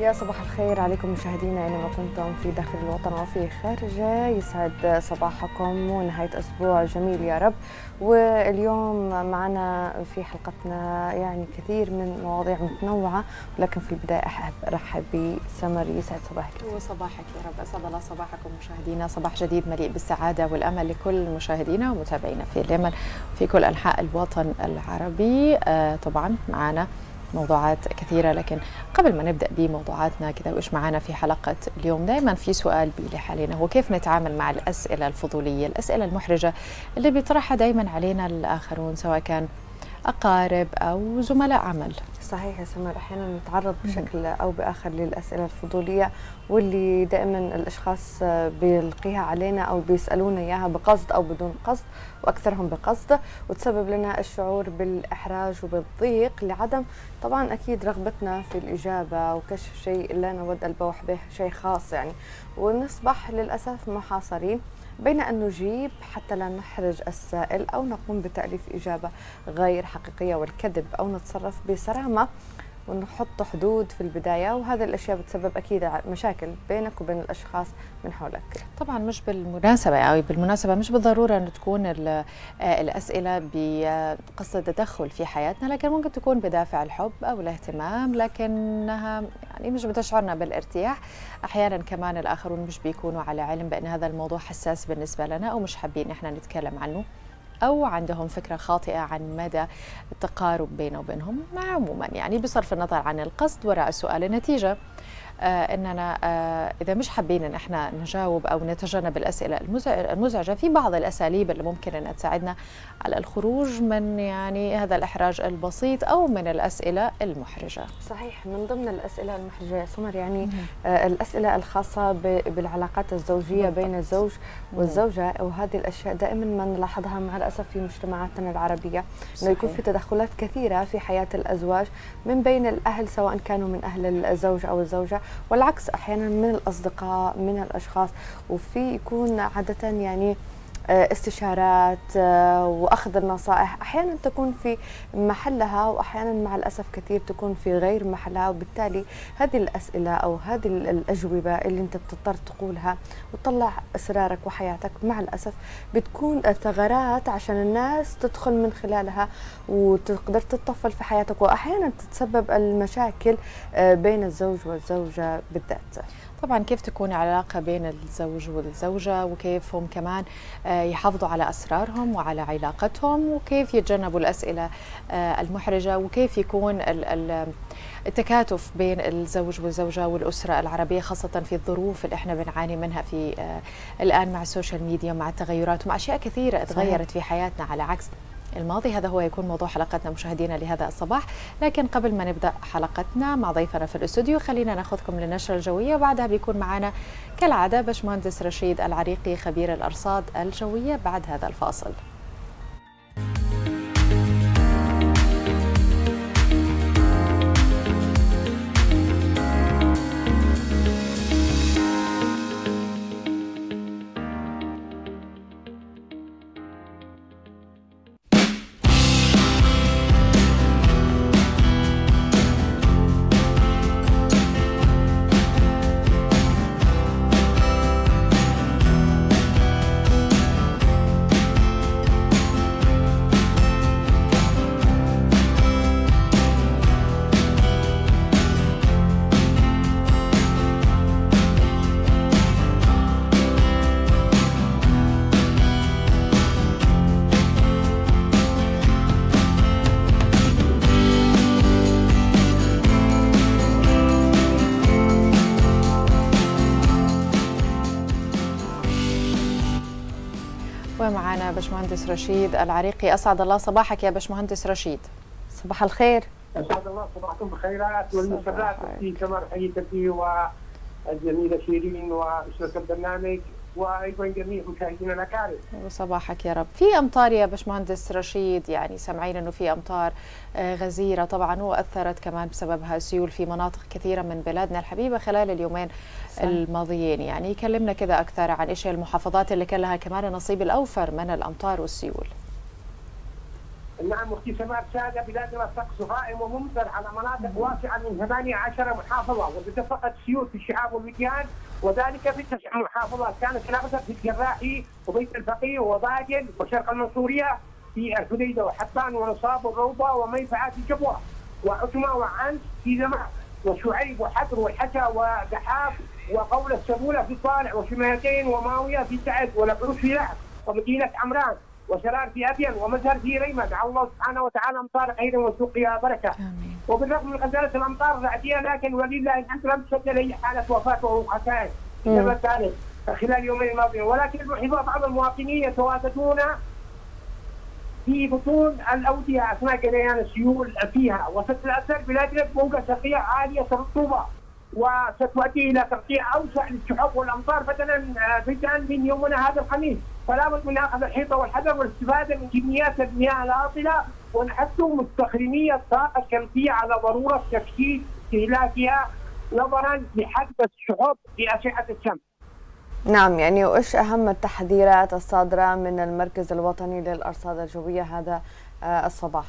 يا صباح الخير عليكم مشاهدينا اينما كنتم في داخل الوطن وفي خارجه يسعد صباحكم ونهاية أسبوع جميل يا رب. واليوم معنا في حلقتنا يعني كثير من مواضيع متنوعة ولكن في البداية أحب أرحب بسمر يسعد صباحك. وصباحك يا رب. أسعد الله صباحكم مشاهدينا. صباح جديد مليء بالسعادة والأمل لكل مشاهدينا ومتابعينا في اليمن في كل أنحاء الوطن العربي. آه طبعا معنا موضوعات كثيرة لكن قبل ما نبدأ بموضوعاتنا كذا وإيش معنا في حلقة اليوم دائما في سؤال بيلح علينا هو كيف نتعامل مع الأسئلة الفضولية؟ الأسئلة المحرجة اللي بيطرحها دائما علينا الآخرون سواء كان أقارب أو زملاء عمل. صحيح يا سمر أحيانا نتعرض بشكل أو بآخر للأسئلة الفضولية واللي دائما الأشخاص بيلقيها علينا أو بيسألونا إياها بقصد أو بدون قصد. وأكثرهم بقصد وتسبب لنا الشعور بالإحراج وبالضيق لعدم طبعا أكيد رغبتنا في الإجابة وكشف شيء لا نود البوح به شيء خاص يعني. ونصبح للأسف محاصرين بين أن نجيب حتى لا نحرج السائل أو نقوم بتأليف إجابة غير حقيقية والكذب أو نتصرف بصرامة. ونحط حدود في البداية وهذه الأشياء بتسبب أكيد مشاكل بينك وبين الأشخاص من حولك. طبعا مش بالمناسبة أو بالمناسبة مش بالضرورة أن تكون الأسئلة بقصد التدخل في حياتنا لكن ممكن تكون بدافع الحب أو الاهتمام لكنها يعني مش بتشعرنا بالارتياح. أحيانا كمان الآخرون مش بيكونوا على علم بأن هذا الموضوع حساس بالنسبة لنا أو مش حابين إحنا نتكلم عنه. أو عندهم فكرة خاطئة عن مدى التقارب بينه وبينهم عموما يعني بصرف النظر عن القصد وراء السؤال النتيجة. إننا آه إذا مش حابين إن إحنا نجاوب أو نتجنب الأسئلة المزعجة في بعض الأساليب اللي ممكن إنها تساعدنا على الخروج من يعني هذا الإحراج البسيط أو من الأسئلة المحرجة. صحيح من ضمن الأسئلة المحرجة يا سمر يعني آه الأسئلة الخاصة بالعلاقات الزوجية بالضبط. بين الزوج والزوجة وهذه الأشياء دائما ما نلاحظها مع الأسف في مجتمعاتنا العربية إنه يكون في تدخلات كثيرة في حياة الأزواج من بين الأهل سواء كانوا من أهل الزوج أو الزوجة والعكس أحيانا من الأصدقاء من الأشخاص. وفي يكون عادة يعني استشارات وأخذ النصائح. أحيانا تكون في محلها واحيانا مع الأسف كثير تكون في غير محلها وبالتالي هذه الأسئلة أو هذه الأجوبة اللي أنت بتضطر تقولها وتطلع اسرارك وحياتك. مع الأسف بتكون ثغرات عشان الناس تدخل من خلالها وتقدر تتطفل في حياتك واحيانا تتسبب المشاكل بين الزوج والزوجة بالذات. طبعا كيف تكون العلاقة بين الزوج والزوجة؟ وكيف هم كمان يحافظوا على أسرارهم وعلى علاقتهم؟ وكيف يتجنبوا الأسئلة المحرجة؟ وكيف يكون التكاتف بين الزوج والزوجة والأسرة العربية خاصة في الظروف اللي إحنا بنعاني منها في الآن مع السوشيال ميديا مع التغيرات ومع أشياء كثيرة تغيرت في حياتنا على عكس الماضي. هذا هو يكون موضوع حلقتنا مشاهدينا لهذا الصباح. لكن قبل ما نبدأ حلقتنا مع ضيفنا في الاستوديو خلينا ناخذكم للنشره الجوية. وبعدها بيكون معنا كالعادة باشمهندس رشيد العريقي خبير الأرصاد الجوية بعد هذا الفاصل. باشمهندس رشيد العريقي. أسعد الله صباحك يا باشمهندس رشيد. صباح الخير. أسعد الله صباحكم بالخيرات والمسرات في كمان حياتك والزميله شيرين واسره البرنامج. وأيضا جميع مشاهدينا الاكارم. وصباحك يا رب. في أمطار يا باشمهندس رشيد يعني سامعين إنه في أمطار غزيرة طبعا وأثرت كمان بسببها سيول في مناطق كثيرة من بلادنا الحبيبة خلال اليومين صح. الماضيين يعني كلمنا كذا أكثر عن إيش المحافظات اللي كان لها كمان النصيب الأوفر من الأمطار والسيول. نعم واكتسابات سادة بلادنا طقس غائم وممطر على مناطق واسعة من 18 محافظة وتدفقت سيول في الشعاب والوديان وذلك في تسع محافظات كانت الأغلب في الجراحي وبيت الفقيه وباجل وشرق المنصورية في الحديدة وحبان ونصاب والروضة وميفعات الجبوة وعتمة وعنس في زمان. وشعيب وحبر والحشا ودحاف وقول السبولة في طالع وشميتين وماوية في سعد والعروس في لعب ومدينة عمران. وشرار في ابين ومزهر في ريمة. دعا الله سبحانه وتعالى أمطار خير وسقيا بركة. آمين. وبالرغم من غزاله الأمطار الرعديه لكن ولله الحمد لم تسجل اي حالة وفاة أو خسائر. ذلك خلال يومين الماضيين. ولكن لوحظ بعض المواطنين يتواجدون في بطون الأودية أثناء جريان السيول فيها. وستتاثر بلادنا بموجه سقيه عالية الرطوبة وستؤدي إلى تقطيع أوسع للسحب والأمطار بدلا بدءا من يومنا هذا الخميس. فلا بد من اخذ الحيطة والحذر والاستفادة من كميات المياه العاطلة ونحث مستخدمي الطاقة الشمسية على ضرورة تشكيل استهلاكها نظرا لحجب السحب باشعه الشمس. نعم يعني وإيش أهم التحذيرات الصادرة من المركز الوطني للأرصاد الجوية هذا آه، الصباح؟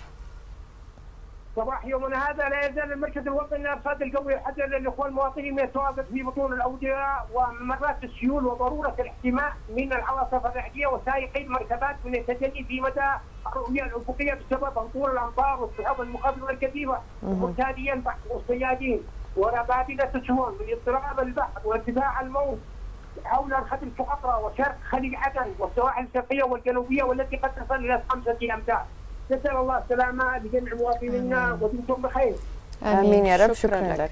صباح يومنا هذا لا يزال المركز الوطني للإرصاد الجوي يحذر للاخوان المواطنين من التواجد في بطون الأودية وممرات السيول وضرورة الاحتماء من العواصف الرعدية وسائقي المركبات من التجلي في مدى الرؤية الأفقية بسبب هطول الامطار والسحاب المقابلة والكثيفه ومرتاديا بحث الصيادين وربابله السهول من اضطراب البحر وارتفاع الموج حول الخط الفقرة وشرق خليج عدن والسواحل الشرقية والجنوبية والتي قد تصل إلى خمسة أمتار. نسأل الله السلامة لجميع مواطنينا ودمتم بخير. آمين يا رب شكرا, شكرا لك.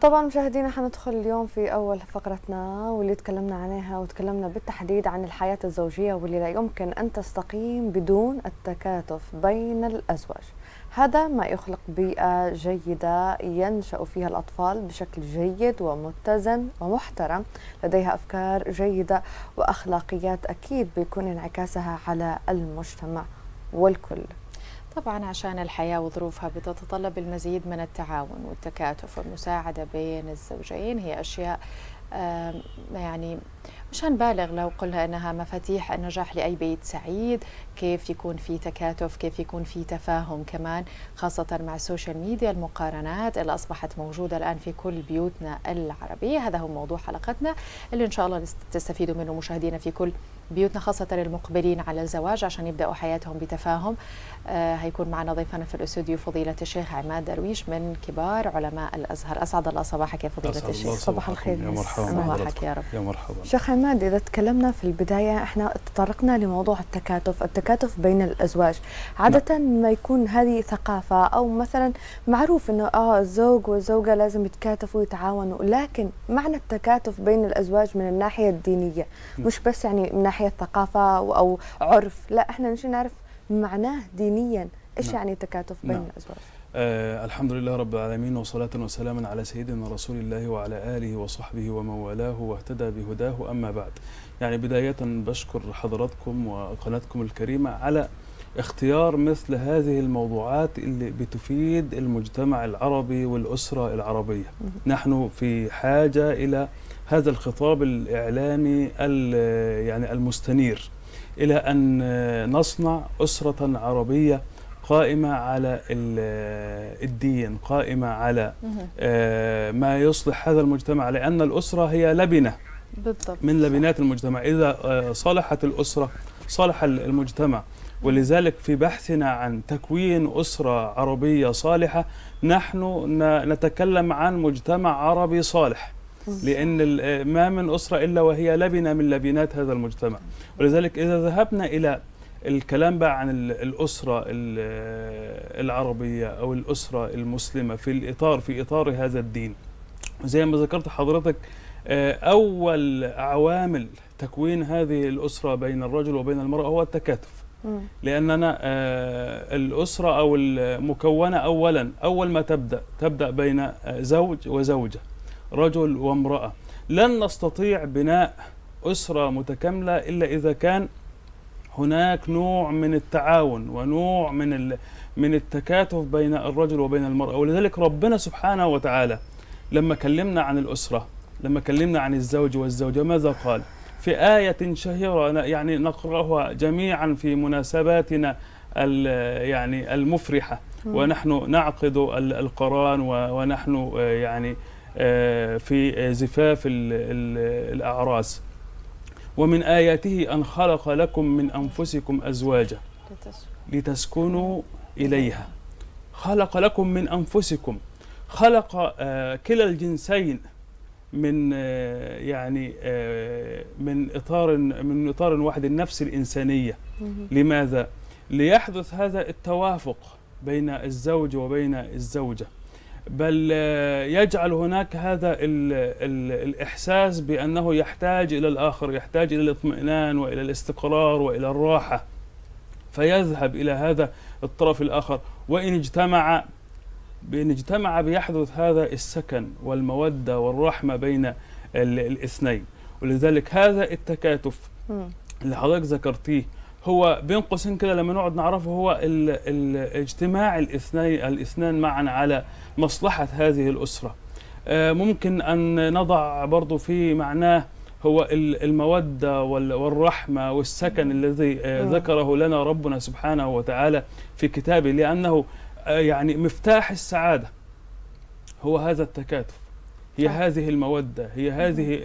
طبعا مشاهدينا حندخل اليوم في أول فقرتنا واللي تكلمنا عنها وتكلمنا بالتحديد عن الحياة الزوجية واللي لا يمكن أن تستقيم بدون التكاتف بين الأزواج. هذا ما يخلق بيئة جيدة ينشأ فيها الأطفال بشكل جيد ومتزن ومحترم، لديها أفكار جيدة وأخلاقيات أكيد بيكون انعكاسها على المجتمع والكل. طبعا عشان الحياة وظروفها بتتطلب المزيد من التعاون والتكاتف والمساعدة بين الزوجين. هي أشياء يعني مش هنبالغ لو قلنا إنها مفاتيح النجاح لأي بيت سعيد. كيف يكون في تكاتف كيف يكون في تفاهم كمان خاصة مع ال social media المقارنات اللي أصبحت موجودة الآن في كل بيوتنا العربية. هذا هو موضوع حلقتنا اللي إن شاء الله تستفيدوا منه مشاهدينا في كل بيوتنا خاصة المقبلين على الزواج عشان يبدأوا حياتهم بتفاهم. هيكون معنا ضيفنا في الاستوديو فضيلة الشيخ عماد درويش من كبار علماء الأزهر. أسعد الله صباحك يا فضيلة الشيخ. صباح الخير. يا مرحبا. صباحك يا رب. يا مرحبا. شيخ عماد إذا تكلمنا في البداية إحنا تطرقنا لموضوع التكاتف التكاتف بين الأزواج. عادة نعم. ما يكون هذه ثقافة أو مثلا معروف أنه آه الزوج والزوجة لازم يتكاتفوا ويتعاونوا لكن معنى التكاتف بين الأزواج من الناحية الدينية نعم. مش بس يعني من ناحية ثقافة أو عرف. لا إحنا نجي نعرف معناه دينيا. إيش نعم. يعني تكاتف بين نعم. الأزواج؟ آه الحمد لله رب العالمين وصلاة وسلاما على سيدنا رسول الله وعلى آله وصحبه ومن والاه واهتدى بهداه أما بعد. يعني بداية بشكر حضراتكم وقناتكم الكريمة على اختيار مثل هذه الموضوعات اللي بتفيد المجتمع العربي والأسرة العربية. نحن في حاجة إلى هذا الخطاب الإعلامي يعني المستنير. إلى أن نصنع أسرة عربية قائمة على الدين قائمة على آه، ما يصلح هذا المجتمع لأن الأسرة هي لبنة بالضبط. من لبنات المجتمع. إذا آه، صلحت الأسرة صلح المجتمع. ولذلك في بحثنا عن تكوين أسرة عربية صالحة نحن نتكلم عن مجتمع عربي صالح. لأن ما من أسرة إلا وهي لبنة من لبنات هذا المجتمع. ولذلك إذا ذهبنا إلى الكلام بقى عن الأسرة العربية أو الأسرة المسلمة في الإطار في إطار هذا الدين. زي ما ذكرت حضرتك آه، أول عوامل تكوين هذه الأسرة بين الرجل وبين المرأة هو التكاتف. لأننا آه، الأسرة أو المكونة أولا أول ما تبدأ تبدأ بين آه، زوج وزوجة. رجل وامرأة. لن نستطيع بناء أسرة متكاملة إلا إذا كان هناك نوع من التعاون ونوع من من التكاتف بين الرجل وبين المرأة. ولذلك ربنا سبحانه وتعالى لما كلمنا عن الأسرة لما كلمنا عن الزوج والزوجة ماذا قال؟ في آية شهيرة يعني نقرأها جميعا في مناسباتنا يعني المفرحة. ونحن نعقد القرآن ونحن يعني في زفاف الأعراس. ومن آياته أن خلق لكم من أنفسكم أزواجا لتسكنوا إليها. خلق لكم من أنفسكم. خلق كلا الجنسين من يعني من إطار من إطار واحد النفس الإنسانية. لماذا؟ ليحدث هذا التوافق بين الزوج وبين الزوجة. بل يجعل هناك هذا ال ال الإحساس بأنه يحتاج إلى الآخر يحتاج إلى الاطمئنان وإلى الاستقرار وإلى الراحة فيذهب إلى هذا الطرف الآخر. وإن اجتمع بان اجتمع بيحدث هذا السكن والمودة والرحمة بين الاثنين. ولذلك هذا التكاتف اللي حضرتك ذكرتيه هو بين قوسين كده لما نقعد نعرفه هو ال ال اجتماع الاثنين الاثنان معا على مصلحة هذه الأسرة. ممكن أن نضع برضو في معناه هو المودة والرحمة والسكن الذي ذكره لنا ربنا سبحانه وتعالى في كتابه لأنه يعني مفتاح السعادة هو هذا التكاتف. هي هذه المودة هي هذه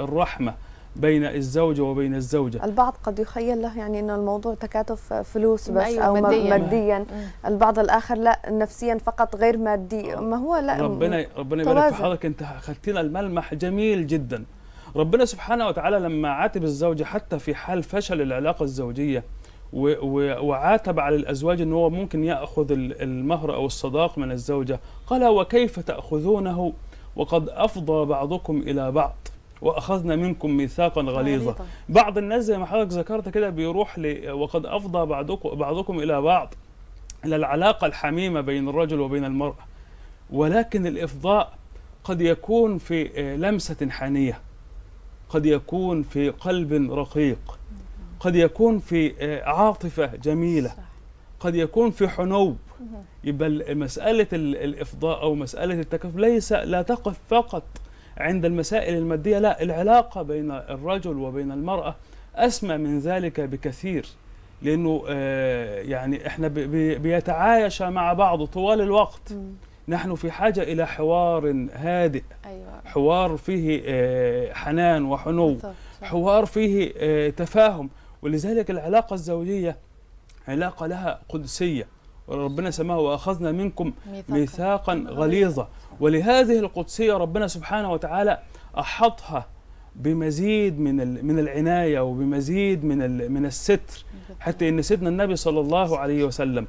الرحمة. بين الزوج وبين الزوجة. البعض قد يخيل له يعني أن الموضوع تكاتف فلوس بس أو ماديا, ماديا. البعض الآخر لا نفسيا فقط غير مادي. ما هو لا ربنا ربنا يبارك في حضرتك أنت أخذتنا الملمح جميل جدا. ربنا سبحانه وتعالى لما عاتب الزوجة حتى في حال فشل العلاقة الزوجية وعاتب على الأزواج أنه هو ممكن يأخذ المهر أو الصداق من الزوجة قال وكيف تأخذونه؟ وقد أفضى بعضكم إلى بعض. وأخذنا منكم ميثاقا غليظا. بعض الناس زي ما حضرتك ذكرت كده بيروح ل وقد أفضى بعضكم بعضكم إلى بعض إلى العلاقة الحميمة بين الرجل وبين المرأة. ولكن الإفضاء قد يكون في لمسة حانيه قد يكون في قلب رقيق قد يكون في عاطفة جميلة قد يكون في حنو يبقى مسألة الإفضاء أو مسألة التكافؤ ليس لا تقف فقط عند المسائل المادية. لا العلاقة بين الرجل وبين المرأة أسمى من ذلك بكثير لأنه آه يعني إحنا بيتعايش مع بعض طوال الوقت. نحن في حاجة إلى حوار هادئ. أيوة. حوار فيه آه حنان وحنو. حوار فيه آه تفاهم. ولذلك العلاقة الزوجية علاقة لها قدسية. وربنا سماه وأخذنا منكم ميثاقا, غليظا. ولهذه القدسية ربنا سبحانه وتعالى أحطها بمزيد من من العناية وبمزيد من من الستر. حتى إن سيدنا النبي صلى الله عليه وسلم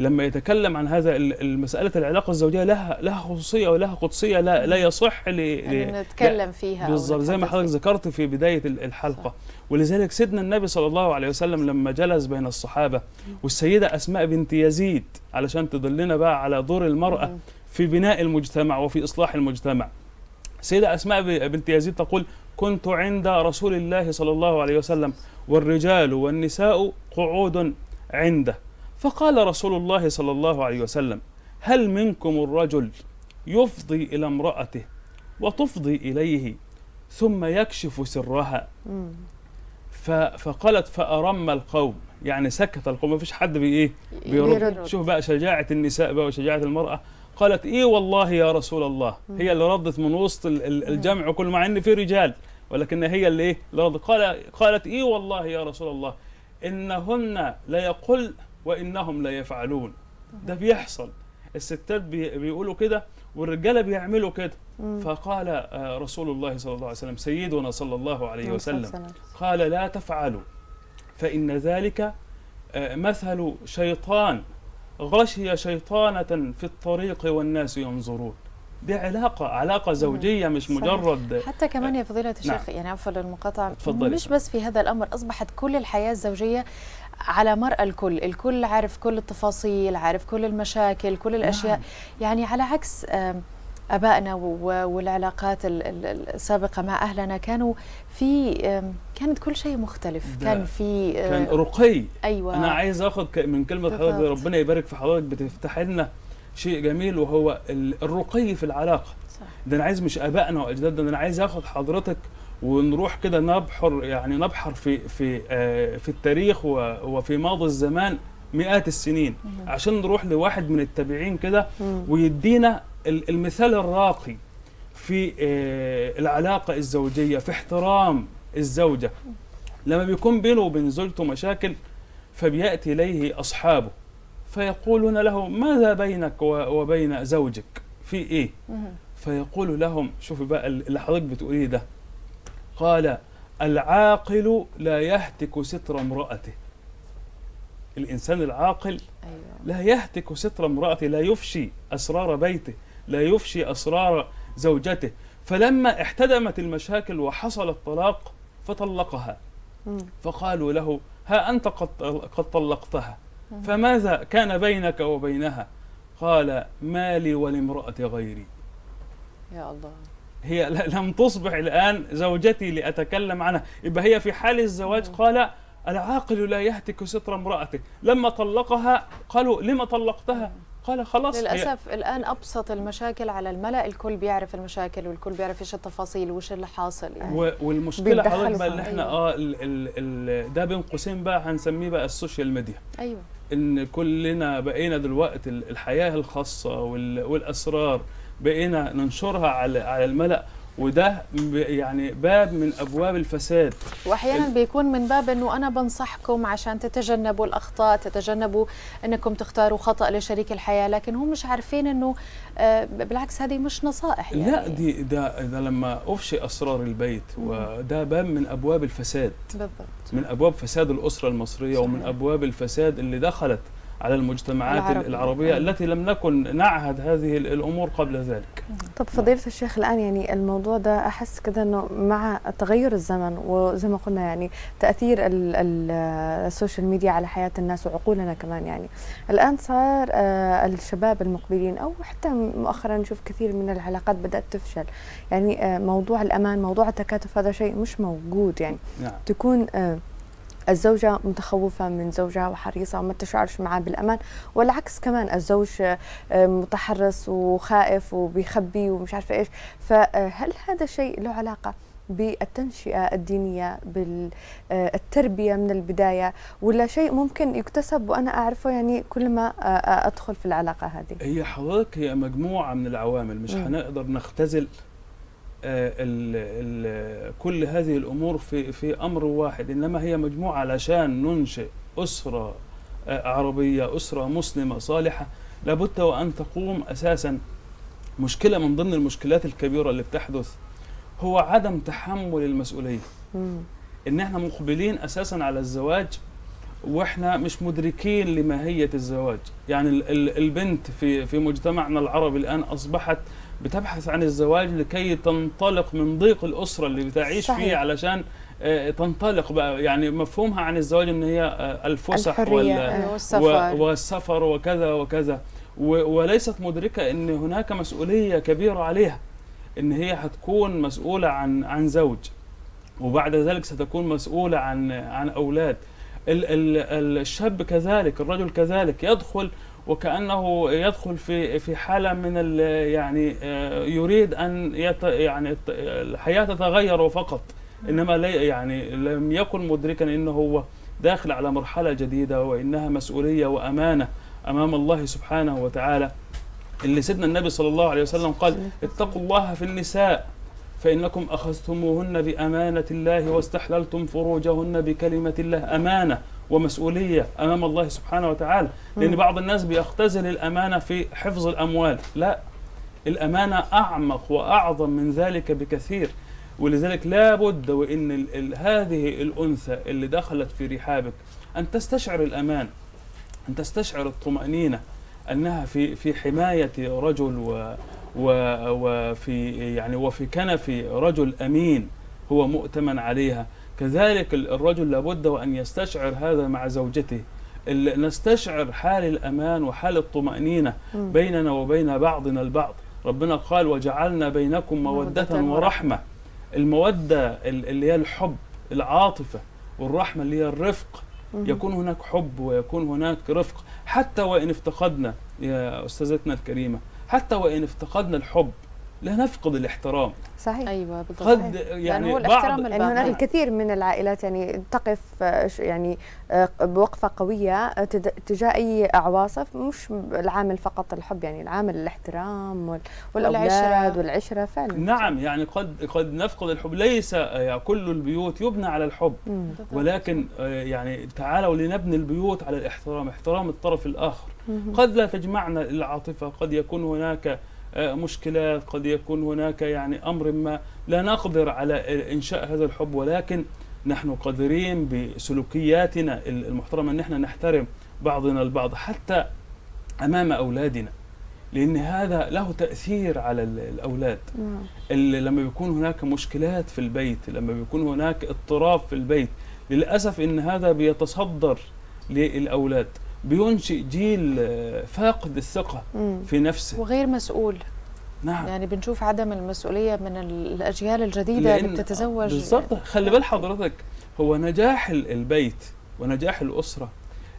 لما يتكلم عن هذا المسألة العلاقة الزوجية لها لها خصوصية ولها قدسية لا لا يصح ل يعني نتكلم فيها بالضبط زي ما حضرتك ذكرت في بداية الحلقة. صح. ولذلك سيدنا النبي صلى الله عليه وسلم لما جلس بين الصحابة والسيدة أسماء بنت يزيد علشان تدلنا بقى على دور المرأة في بناء المجتمع وفي إصلاح المجتمع. سيدة أسماء بنت يزيد تقول كنت عند رسول الله صلى الله عليه وسلم والرجال والنساء قعود عنده. فقال رسول الله صلى الله عليه وسلم هل منكم الرجل يفضي إلى امرأته وتفضي إليه ثم يكشف سرها؟ فقالت فأرم القوم يعني سكت القوم ما فيش حد بإيه بيرد. شوف بقى شجاعة النساء بقى وشجاعة المرأة. قالت إيه والله يا رسول الله هي اللي ردت من وسط الجمع كل مع إن في رجال ولكن هي اللي إيه اللي ردت قال قالت إيه والله يا رسول الله إنهن لا يقل وإنهم لا يفعلون. ده بيحصل. الستات بيقولوا كده والرجالة بيعملوا كده. فقال رسول الله صلى الله عليه وسلم سيدنا صلى الله عليه وسلم قال لا تفعلوا فإن ذلك مثل شيطان غشي شيطانة في الطريق والناس ينظرون. دي علاقة علاقة زوجية مش صحيح. مجرد حتى كمان يا فضيلة الشيخ نعم. يعني عفوا للمقاطعة مش بس في هذا الأمر أصبحت كل الحياة الزوجية على مرأى الكل الكل عارف كل التفاصيل عارف كل المشاكل كل الأشياء نعم. يعني على عكس آبائنا والعلاقات ال- ال- السابقة مع أهلنا كانوا في كانت كل شيء مختلف ده كان في كان رقي أيوه أنا عايز اخد ك- من كلمة حضرتك. ربنا يبارك في حضرتك بتفتح لنا شيء جميل وهو ال- الرقي في العلاقة صح. ده أنا عايز مش آبائنا وأجدادنا أنا عايز اخد حضرتك ونروح كده نبحر يعني نبحر في في آه في التاريخ وفي ماضي الزمان مئات السنين عشان نروح لواحد من التابعين كده. ويدينا ال- المثال الراقي في آه، العلاقة الزوجية في احترام الزوجة. لما بيكون بينه وبين زوجته مشاكل فبيأتي إليه أصحابه فيقولون له ماذا بينك وبين زوجك؟ في إيه. فيقول لهم شوفوا بقى اللي حضرتك بتقوليه ده. قال العاقل لا يهتك ستر امرأته. الإنسان العاقل أيوه. لا يهتك ستر امرأته لا يفشي أسرار بيته لا يفشي أسرار زوجته. فلما احتدمت المشاكل وحصل الطلاق فطلقها. فقالوا له ها أنت قد, قد طلقتها. فماذا كان بينك وبينها؟ قال ما لي ولامرأة غيري. يا الله. هي لم تصبح الآن زوجتي لأتكلم عنها. يبقى هي في حال الزواج قال العاقل لا يهتك ستر امرأته لما طلقها قالوا لما طلقتها؟ قال خلاص. هي- للأسف الآن أبسط المشاكل على الملأ الكل بيعرف المشاكل والكل بيعرف إيش التفاصيل وش اللي حاصل يعني. و- والمشكلة بيتدخلوا حضرتك بقى اللي إحنا أيوة. ال ال ال ده بين قوسين بقى هنسميه بقى ال social media. أيوه. إن كلنا بقينا دلوقتي ال- الحياة الخاصة وال- والأسرار. بقينا ننشرها على على الملأ وده يعني باب من أبواب الفساد. وأحيانا بيكون من باب إنه أنا بنصحكم عشان تتجنبوا الأخطاء تتجنبوا إنكم تختاروا خطأ لشريك الحياة لكن هم مش عارفين إنه آه، بالعكس هذه مش نصائح يعني. لا دي ده ده لما أفشي أسرار البيت وده باب من أبواب الفساد. بالضبط. من أبواب فساد الأسرة المصرية صحيح. ومن أبواب الفساد اللي دخلت على المجتمعات العربية. العربية أيوة. التي لم نكن نعهد هذه الأمور قبل ذلك طب فضيلة الشيخ الآن يعني الموضوع ده أحس كده أنه مع تغير الزمن وزي ما قلنا يعني تأثير ال- ال- social media على حياة الناس وعقولنا كمان يعني الآن صار آه، الشباب المقبلين أو حتى مؤخرا نشوف كثير من العلاقات بدأت تفشل يعني آه، موضوع الأمان موضوع التكاتف هذا شيء مش موجود يعني نعم تكون آه، الزوجة متخوفة من زوجها وحريصة وما تشعرش معه بالأمان والعكس كمان الزوج آه، آه، متحرص وخائف وبيخبي ومش عارفة إيش فهل هذا شيء له علاقة بالتنشئة الدينية بالتربية من البداية ولا شيء ممكن يكتسب وأنا أعرفه يعني كل ما آه، آه، أدخل في العلاقة هذه هي حضرتك هي مجموعة من العوامل مش. هنقدر نختزل آه، ال ال كل هذه الأمور في في أمر واحد إنما هي مجموعة علشان ننشئ أسرة آه، عربية أسرة مسلمة صالحة لابد وأن تقوم أساسا. مشكلة من ضمن المشكلات الكبيرة اللي بتحدث هو عدم تحمل المسؤولية. مم. إن إحنا مقبلين أساسا على الزواج وإحنا مش مدركين لماهية الزواج. يعني ال- ال- البنت في في مجتمعنا العربي الآن أصبحت بتبحث عن الزواج لكي تنطلق من ضيق الأسرة اللي بتعيش صحيح. فيه علشان آه، تنطلق بقى. يعني مفهومها عن الزواج إن هي آه، الفسح والسفر. والسفر وكذا وكذا. وليست مدركة إن هناك مسؤولية كبيرة عليها. إن هي هتكون مسؤولة عن عن زوج. وبعد ذلك ستكون مسؤولة عن عن أولاد. ال- ال- الشاب كذلك الرجل كذلك يدخل وكأنه يدخل في في حالة من يعني آه، يريد أن يت يعني الحياة تتغير فقط. إنما لا يعني لم يكن مدركا إنه هو داخل على مرحلة جديدة وإنها مسؤولية وأمانة أمام الله سبحانه وتعالى. اللي سيدنا النبي صلى الله عليه وسلم قال اتقوا الله في النساء فإنكم أخذتموهن بأمانة الله واستحللتم فروجهن بكلمة الله. أمانة. ومسؤولية أمام الله سبحانه وتعالى. لأن مم. بعض الناس بيختزل الأمانة في حفظ الأموال. لا الأمانة أعمق وأعظم من ذلك بكثير. ولذلك لا بد وإن ال ال هذه الأنثى اللي دخلت في رحابك أن تستشعر الأمان أن تستشعر الطمأنينة أنها في في حماية رجل و و وفي يعني وفي كنف رجل أمين هو مؤتمن عليها. كذلك ال- الرجل لابد وأن يستشعر هذا مع زوجته. نستشعر حال الأمان وحال الطمأنينة. بيننا وبين بعضنا البعض. ربنا قال وجعلنا بينكم مودة ورحمة. المودة ال- اللي هي الحب العاطفة والرحمة اللي هي الرفق. يكون هناك حب ويكون هناك رفق. حتى وإن افتقدنا يا أستاذتنا الكريمة حتى وإن افتقدنا الحب لا نفقد الاحترام. صحيح. أيوه بالضبط. قد يعني يعني هو بعض الاحترام يعني هناك الكثير من العائلات يعني تقف آه، يعني آه، بوقفة قوية آه، تد- تجاه أي عواصف مش العامل فقط الحب يعني العامل الاحترام وال- والأولاد والعشرة. والعشرة فعلا. نعم يعني قد قد نفقد الحب. ليس يعني كل البيوت يبنى على الحب. ولكن يعني تعالوا لنبني البيوت على الاحترام احترام الطرف الآخر. مم. قد لا تجمعنا العاطفة قد يكون هناك مشكلات قد يكون هناك يعني أمر ما لا نقدر على إنشاء هذا الحب ولكن نحن قادرين بسلوكياتنا المحترمة أن إحنا نحترم بعضنا البعض حتى أمام أولادنا لأن هذا له تأثير على ال- الأولاد نعم. اللي لما بيكون هناك مشكلات في البيت لما بيكون هناك اضطراب في البيت للأسف إن هذا بيتصدر للأولاد بينشئ جيل آه، فاقد الثقة مم. في نفسه. وغير مسؤول. نعم. يعني بنشوف عدم المسؤولية من الأجيال الجديدة اللي بتتزوج. بالضبط. خلي بال حضرتك هو نجاح ال- البيت ونجاح الأسرة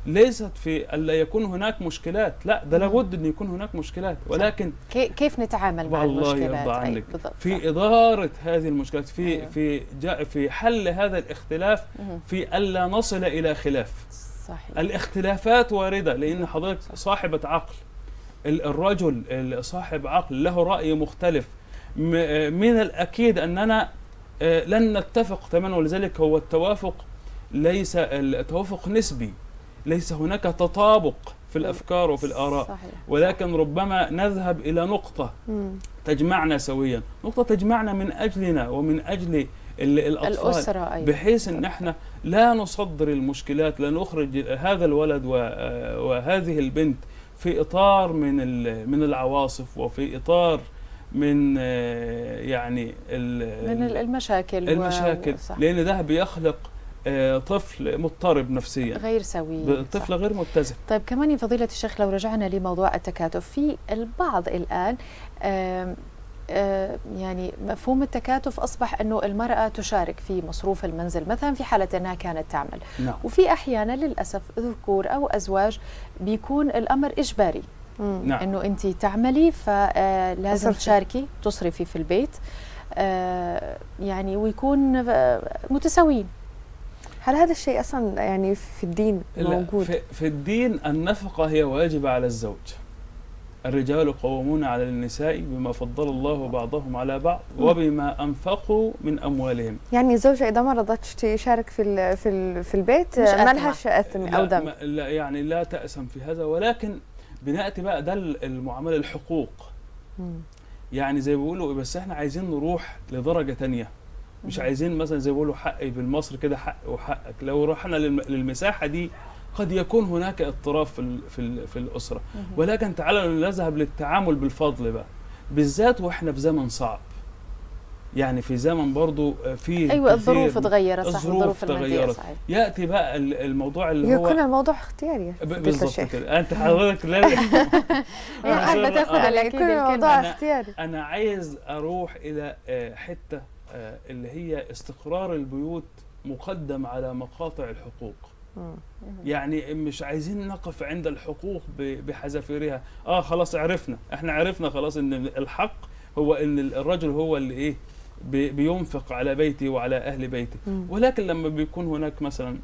ليست في ألا يكون هناك مشكلات. لا ده. لابد أن يكون هناك مشكلات. ولكن كي- كيف نتعامل مع والله المشكلات؟ يرضى أي، عنك. في إدارة هذه المشكلات في أيوة. في في حل هذا الاختلاف. في ألا نصل إلى خلاف. صحيح الاختلافات واردة لأن حضرتك صاحبة عقل. ال- الرجل ال- صاحب عقل له رأي مختلف. من الأكيد أننا آه، لن نتفق تماما ولذلك هو التوافق ليس التوافق نسبي. ليس هناك تطابق في الأفكار وفي الآراء. صحيح ولكن ربما نذهب إلى نقطة. تجمعنا سويا. نقطة تجمعنا من أجلنا ومن أجل ال- الأطفال. الأسرة أيضا. بحيث إن إحنا لا نصدر المشكلات لا نخرج هذا الولد و- وهذه البنت في إطار من من العواصف وفي إطار من آه، يعني من ال- المشاكل و- المشاكل صح. لأن ده بيخلق آه، طفل مضطرب نفسيا غير سوي طفل. غير متزن طيب كمان يا فضيلة الشيخ لو رجعنا لموضوع التكاتف في البعض آه، يعني مفهوم التكاتف أصبح أنه المرأة تشارك في مصروف المنزل مثلا في حالة أنها كانت تعمل نعم وفي أحيانا للأسف ذكور أو أزواج بيكون الأمر إجباري. نعم أنه أنت تعملي فلازم تصرفي. تشاركي تصرفي في البيت آه، يعني ويكون آه، متساويين هل هذا الشيء أصلا يعني في الدين موجود؟ في, في الدين النفقة هي واجبة على الزوج الرجال قوامون على النساء بما فضل الله بعضهم على بعض وبما أنفقوا من أموالهم يعني الزوجة إذا ما رضتش تشارك في ال في ال في البيت مش ما. لهاش لا, ذنب ما- لا يعني لا تأسم في هذا ولكن بنأتي بقى ده المعاملة الحقوق. يعني زي ما بيقولوا بس إحنا عايزين نروح لدرجة تانية مش. عايزين مثلا زي ما بيقولوا حقي بالمصري كده حق وحقك لو رحنا للم- للمساحة دي قد يكون هناك اضطراب في ال- في في الأسرة ولكن تعالوا نذهب للتعامل بالفضل بقى بالذات وإحنا في زمن صعب يعني في زمن برضو فيه أيوة كثير الظروف تغيرت صح الظروف تغيرت. صحيح يأتي بقى ال- الموضوع اللي هو يكون الموضوع اختياري ب- فضيلة بالضبط الشيخ. كده أنت حضرتك لا آه. تاخذ على يكون الموضوع اختياري أنا عايز أروح إلى آه، حتة آه، اللي هي استقرار البيوت مقدم على مقاطع الحقوق. يعني مش عايزين نقف عند الحقوق بحذافيرها. آه خلاص عرفنا. إحنا عرفنا خلاص إن الحق هو إن الرجل هو اللي إيه بي- بينفق على بيته وعلى أهل بيته. مم. ولكن لما بيكون هناك مثلا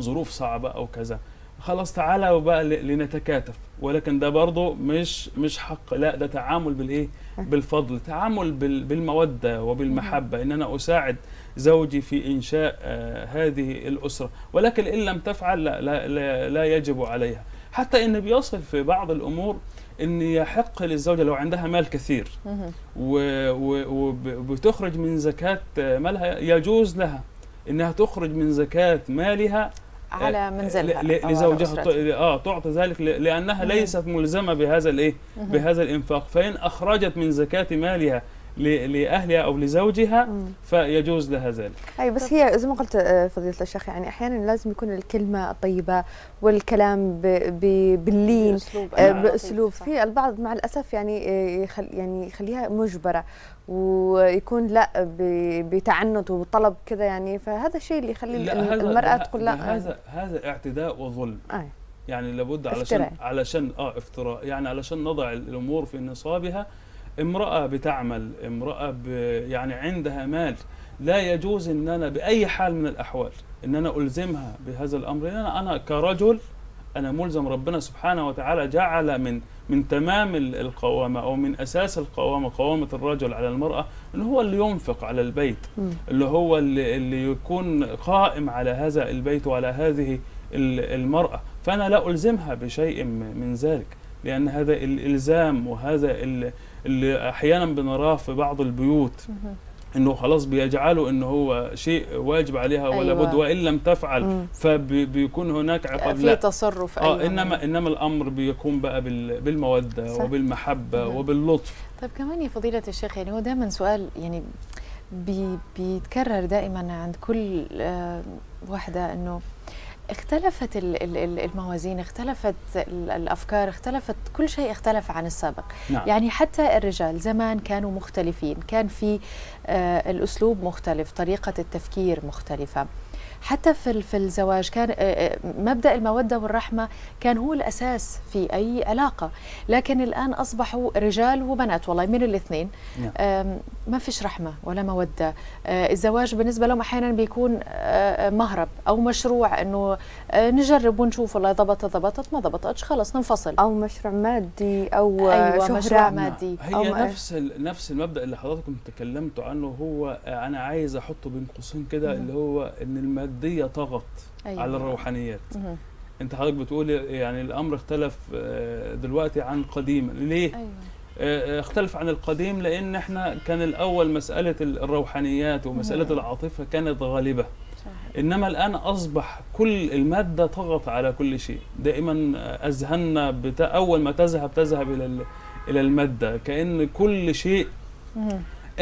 ظروف صعبة أو كذا خلاص تعالى بقى ل- لنتكاتف. ولكن ده برضه مش مش حق. لا ده تعامل بالإيه؟ بالفضل. تعامل بال- بالمودة وبالمحبة. إن أنا أساعد زوجي في إنشاء آه هذه الأسرة ولكن إن لم تفعل لا, لا, لا, لا يجب عليها حتى إن بيصل في بعض الأمور إن يحق للزوجة لو عندها مال كثير. وبتخرج من زكاة مالها يجوز لها إنها تخرج من زكاة مالها على منزلها لزوجها آه تعطي ذلك لأنها. ليست ملزمة بهذا الايه. بهذا الإنفاق فإن أخرجت من زكاة مالها لأهلها أو لزوجها مم. فيجوز لها ذلك أي بس هي زي ما قلت آه، فضيلة الشيخ يعني أحيانا لازم يكون الكلمة طيبه والكلام ب ب باللين آه، بأسلوب صح. في البعض مع الأسف يعني آه، يخل يعني يخليها مجبرة ويكون لأ ب- بتعنت وطلب كذا يعني فهذا الشيء اللي يخلي المرأة تقول لا هذا هذا اعتداء وظلم آه. يعني لابد علشان افتراء. علشان آه افتراء يعني علشان نضع الأمور في نصابها امرأة بتعمل امرأة ب يعني عندها مال. لا يجوز إن أنا بأي حال من الأحوال إن أنا ألزمها بهذا الأمر. لأن أنا أنا كرجل أنا ملزم ربنا سبحانه وتعالى جعل من من تمام ال- القوامة أو من أساس القوامة قوامة الرجل على المرأة ان هو اللي ينفق على البيت. اللي هو اللي, اللي يكون قائم على هذا البيت وعلى هذه ال- المرأة. فأنا لا ألزمها بشيء من ذلك لأن هذا الإلزام وهذا اللي أحيانا بنراه في بعض البيوت. إنه خلاص بيجعلوا إنه هو شيء واجب عليها ولا أيوة. بد وان لم تفعل مم. فبيكون هناك عقاب في تصرف آه أيوة. إنما إنما الأمر بيكون بقى بال- بالمودة صح. وبالمحبة مهم. وباللطف طيب كمان يا فضيلة الشيخ يعني هو دائما سؤال يعني بي بيتكرر دائما عند كل آه، واحدة إنه اختلفت ال- ال- ال- الموازين اختلفت ال- الأفكار اختلفت كل شيء اختلف عن السابق. نعم. يعني حتى الرجال زمان كانوا مختلفين كان في آه، الأسلوب مختلف طريقة التفكير مختلفة. حتى في ال- في الزواج كان آه، آه، مبدأ المودة والرحمة كان هو الأساس في أي علاقة لكن الآن أصبحوا رجال وبنات والله من الاثنين نعم. ما فيش رحمة ولا مودة آه، الزواج بالنسبة لهم أحيانا بيكون مهرب أو مشروع إنه نجرب ونشوف والله ضبطت ضبطت ما ضبطتش خلص ننفصل أو مشروع مادي أو أيوة، شهرة مشروع. مادي. هي أو نفس نفس المبدأ اللي حضراتكم تكلمتوا عنه هو أنا عايز أحطه بين قوسين كده. اللي هو إن الماديه طغت أيوة. على الروحانيات مهم. انت حضرتك بتقول يعني الأمر اختلف آه، دلوقتي عن قديما ليه أيوه آه، اختلف عن القديم لأن إحنا كان الأول مسألة الروحانيات ومسألة. العاطفة كانت غالبة. إنما الآن أصبح كل المادة طغت على كل شيء دائما أذهاننا بت... أول ما تذهب تذهب إلى ال... إلى المادة كأن كل شيء.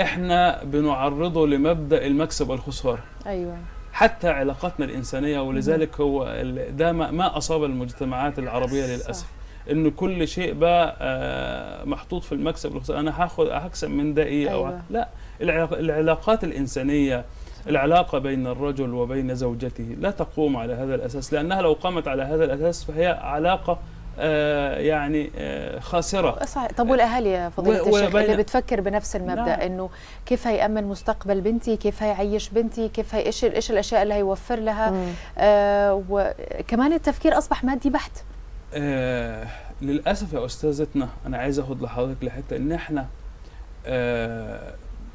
إحنا بنعرضه لمبدأ المكسب والخسارة أيوه حتى علاقاتنا الإنسانية ولذلك هو ده ما أصاب المجتمعات العربية صح. للأسف ان كل شيء بقى آه، محطوط في المكسب أنا هاخد هكسب من ده إيه أو أيوة. لا العلاق- العلاقات الإنسانية العلاقة بين الرجل وبين زوجته لا تقوم على هذا الأساس لأنها لو قامت على هذا الأساس فهي علاقة يعني آه، خاسرة. صحيح. طب والأهالي يا فضيلة و- الشيخ وبين- اللي بتفكر بنفس المبدأ نعم. إنه كيف هيأمن مستقبل بنتي كيف هيعيش بنتي كيف هي إيش إيش الأشياء اللي هيوفر لها؟ مم. آه وكمان التفكير أصبح مادي بحت. آه للأسف يا أستاذتنا أنا عايز أخد لحضرتك لحتة إن إحنا آه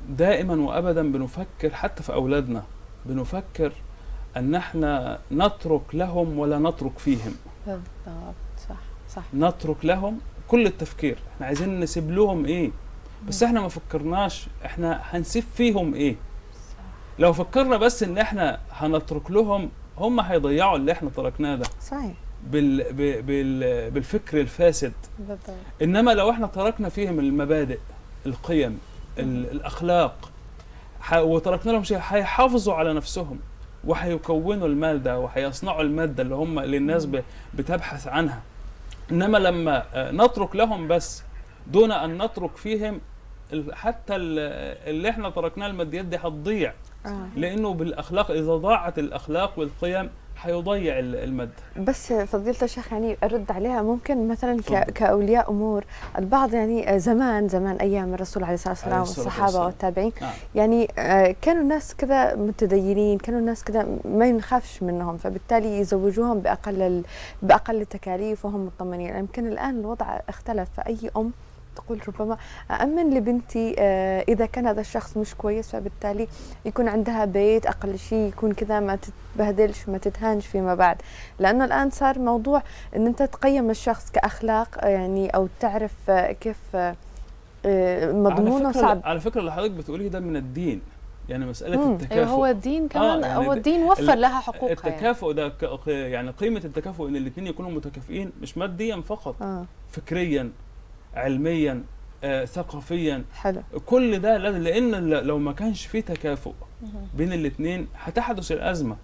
دائما وابدا بنفكر حتى في أولادنا بنفكر إن إحنا نترك لهم ولا نترك فيهم. بالضبط. صح. نترك لهم كل التفكير. إحنا عايزين نسيب لهم إيه؟ بس إحنا ما فكرناش إحنا هنسيب فيهم إيه؟ لو فكرنا بس إن إحنا هنترك لهم هم هيضيعوا اللي إحنا تركناه ده. صحيح. بال بال بالفكر الفاسد. بالضبط. إنما لو إحنا تركنا فيهم المبادئ القيم ال- الأخلاق وتركنا لهم شيء هيحافظوا على نفسهم وهيكونوا المال ده وهيصنعوا المادة اللي هم اللي الناس بتبحث عنها. إنما لما آه، نترك لهم بس دون أن نترك فيهم حتى ال- اللي إحنا تركناه الماديات دي هتضيع آه. لأنه بالأخلاق إذا ضاعت الأخلاق والقيم هيضيع ال- الماده بس فضيلة الشيخ يعني أرد عليها ممكن مثلا تفضل. ك- كأولياء أمور البعض يعني زمان زمان أيام الرسول عليه الصلاة والسلام والسلام. والتابعين نعم يعني آه، كانوا الناس كذا متدينين كانوا الناس كذا ما ينخافش منهم فبالتالي يزوجوهم بأقل ال- بأقل التكاليف وهم مطمنين يمكن الآن الوضع اختلف فأي أم تقول ربما أأمن لبنتي آه، إذا كان هذا الشخص مش كويس فبالتالي يكون عندها بيت أقل شيء يكون كذا ما تتبهدلش ما تتهانش فيما بعد لأنه الآن صار موضوع أن أنت تقيم الشخص كأخلاق آه، يعني أو تعرف آه، كيف آه، آه، مضمونه على فكرة صعب على فكرة اللي حضرتك بتقوليه ده من الدين يعني مسألة مم. التكافؤ أيوه هو الدين كمان يعني هو الدين وفر لها حقوقها يعني. التكافؤ ده يعني قيمة التكافؤ إن الاثنين يكونوا متكافئين مش ماديا فقط آه. فكريا علميا آه، ثقافيا. حلو. كل ده لازم لأن لو ما كانش في تكافؤ بين الاثنين هتحدث الأزمة.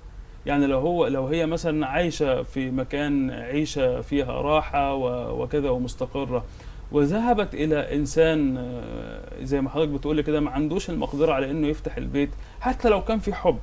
يعني لو هو لو هي مثلا عايشة في مكان عيشة فيها راحة وكذا ومستقرة وذهبت إلى إنسان آه، زي ما حضرتك بتقولي كده ما عندوش المقدرة على إنه يفتح البيت حتى لو كان في حب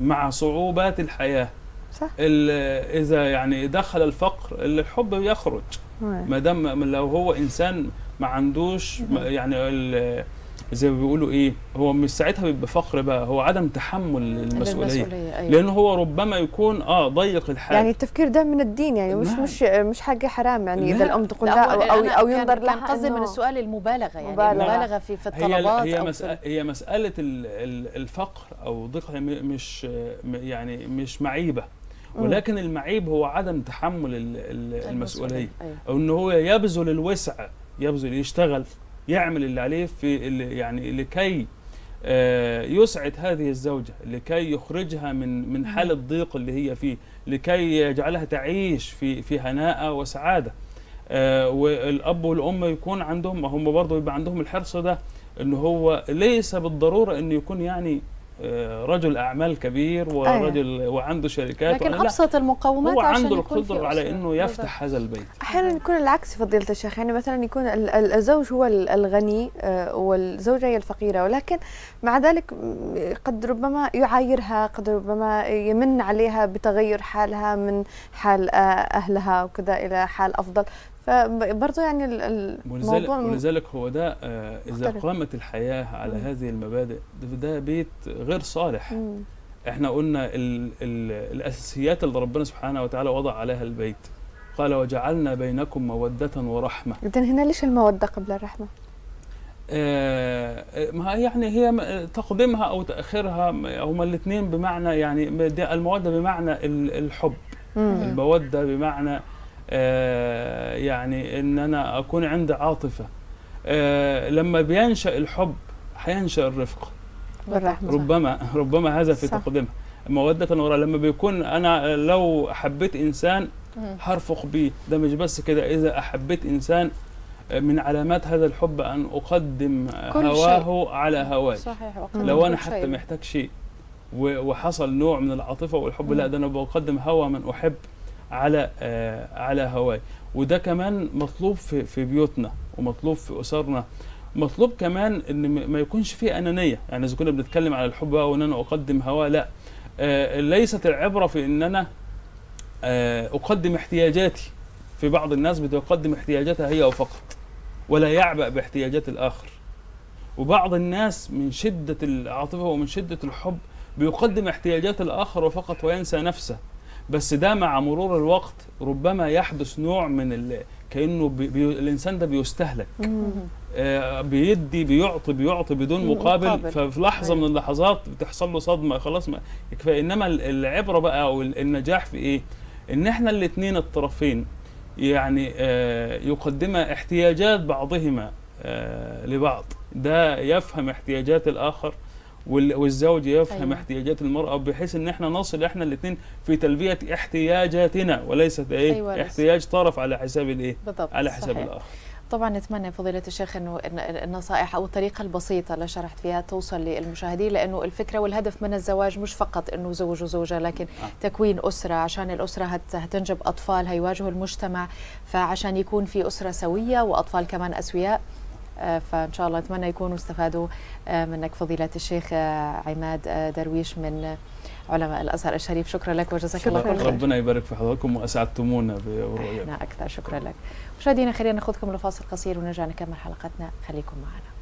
مع صعوبات الحياة. صح ال- إذا يعني دخل الفقر الحب يخرج ما دام لو هو إنسان ما عندوش ما- يعني ال- زي ما بيقولوا إيه هو مش ساعتها بيبقى فقر بقى هو عدم تحمل المسؤولية أيوة. لأنه هو ربما يكون آه ضيق الحال يعني التفكير ده من الدين يعني مش نعم. مش مش حاجة حرام يعني إذا لا. الأم تقول لا، لا أو أو, كان- ينظر لها قصدي من السؤال المبالغة يعني مبالغة. المبالغة في في هي الطلبات هي أو مسألة هي مسألة ال- ال- الفقر أو ضيقها م- مش يعني مش معيبة مم. ولكن المعيب هو عدم تحمل ال- ال- المسؤولية. أيوة. أو إن هو يبذل الوسع يبذل يشتغل يعمل اللي عليه في اللي يعني لكي آه، يسعد هذه الزوجة لكي يخرجها من من حال الضيق اللي هي فيه لكي يجعلها تعيش في في هناء وسعادة. آه، والأب والأم يكون عندهم هم برضه يبقى عندهم الحرص ده إن هو ليس بالضرورة إنه يكون يعني رجل أعمال كبير ورجل وعنده شركات لكن أبسط المقومات هو عشان عنده القدرة على. إنه يفتح هذا البيت. أحيانا يكون العكس فضيلة الشيخ يعني مثلا يكون ال- ال- الزوج هو ال- الغني آه، والزوجة هي الفقيرة ولكن مع ذلك قد ربما يعايرها قد ربما يمن عليها بتغير حالها من حال آه، أهلها وكذا إلى حال أفضل. فبرضه يعني ولذلك, ولذلك هو ده آه، إذا مختلف. قامت الحياة على مم. هذه المبادئ ده- ده بيت غير صالح مم. إحنا قلنا ال ال الأساسيات اللي ربنا سبحانه وتعالى وضع عليها البيت قال وجعلنا بينكم مودة ورحمة إذن هنا ليش المودة قبل الرحمة؟ آه، ما هي يعني هي تقديمها أو تأخيرها هما الاثنين بمعنى يعني المودة بمعنى ال- الحب مم. المودة بمعنى آه، يعني إن أنا أكون عندي عاطفة آه، لما بينشأ الحب هينشا الرفق بالرحمة ربما ربما هذا في. تقديمها مودة ورا لما بيكون أنا لو حبيت إنسان. هرفق بيه ده مش بس كده إذا أحبيت إنسان من علامات هذا الحب أن أقدم هواه على هواي صحيح لو أنا شيء. حتى محتاج شيء وحصل نوع من العاطفة والحب لا. ده أنا بقدم هوى من أحب على آه على هواي. وده كمان مطلوب في في بيوتنا ومطلوب في أسرنا. مطلوب كمان إن ما يكونش فيه أنانية. يعني إذا كنا بنتكلم على الحب وإن أنا أقدم هواه لا. آه ليست العبرة في إن أنا آه أقدم احتياجاتي. في بعض الناس بتقدم احتياجاتها هي فقط ولا يعبأ باحتياجات الآخر. وبعض الناس من شدة العاطفة ومن شدة الحب بيقدم احتياجات الآخر وفقط وينسى نفسه. بس ده مع مرور الوقت ربما يحدث نوع من ال... كأنه بي... بي... الإنسان ده بيستهلك. آه بيدي بيعطي بيعطي بدون مقابل, مقابل. ففي لحظة أيوة. من اللحظات بتحصل له صدمة خلاص ما كفاية إنما ال- العبرة بقى ال- النجاح في إيه؟ إن إحنا الاتنين الطرفين يعني آه يقدما احتياجات بعضهما آه لبعض ده يفهم احتياجات الآخر وال- والزوج يفهم أيوة. احتياجات المرأة بحيث إن إحنا نصل إحنا الاثنين في تلبية احتياجاتنا وليست إيه أيوة،. احتياج طرف على حساب الإيه بالضبط على حساب صحيح. الآخر طبعا نتمنى فضيلة الشيخ إنه النصائح أو الطريقة البسيطة اللي شرحت فيها توصل للمشاهدين لأنه الفكرة والهدف من الزواج مش فقط إنه زوج وزوجة لكن آه. تكوين أسرة عشان الأسرة هت- هتنجب أطفال هيواجهوا المجتمع فعشان يكون في أسرة سوية وأطفال كمان أسوياء آه، فإن شاء الله أتمنى يكونوا استفادوا آه، منك فضيلة الشيخ آه، عماد آه، درويش من آه، علماء الأزهر الشريف. شكرا لك وجزاك الله كل خير. ربنا يبارك في حضراتكم وأسعدتمونا برؤيتكم إحنا أكثر شكرا لك. مشاهدينا خلينا ناخذكم لفاصل قصير ونرجع نكمل حلقتنا. خليكم معنا.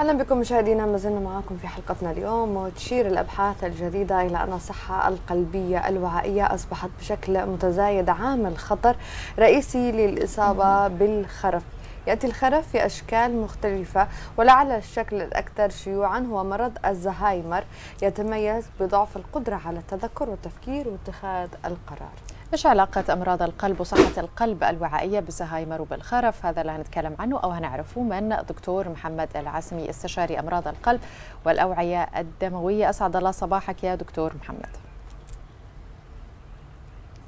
أهلا بكم مشاهدينا ما زلنا معاكم في حلقتنا اليوم. وتشير الأبحاث الجديدة إلى أن الصحة القلبية الوعائية أصبحت بشكل متزايد عامل خطر رئيسي للإصابة بالخرف. يأتي الخرف في أشكال مختلفة ولعل الشكل الأكثر شيوعا هو مرض الزهايمر يتميز بضعف القدرة على التذكر والتفكير واتخاذ القرار. إيش علاقة أمراض القلب وصحة القلب الوعائية بالزهايمر وبالخرف؟ هذا اللي هنتكلم عنه أو هنعرفه من دكتور محمد العسمي استشاري أمراض القلب والأوعية الدموية. أسعد الله صباحك يا دكتور محمد.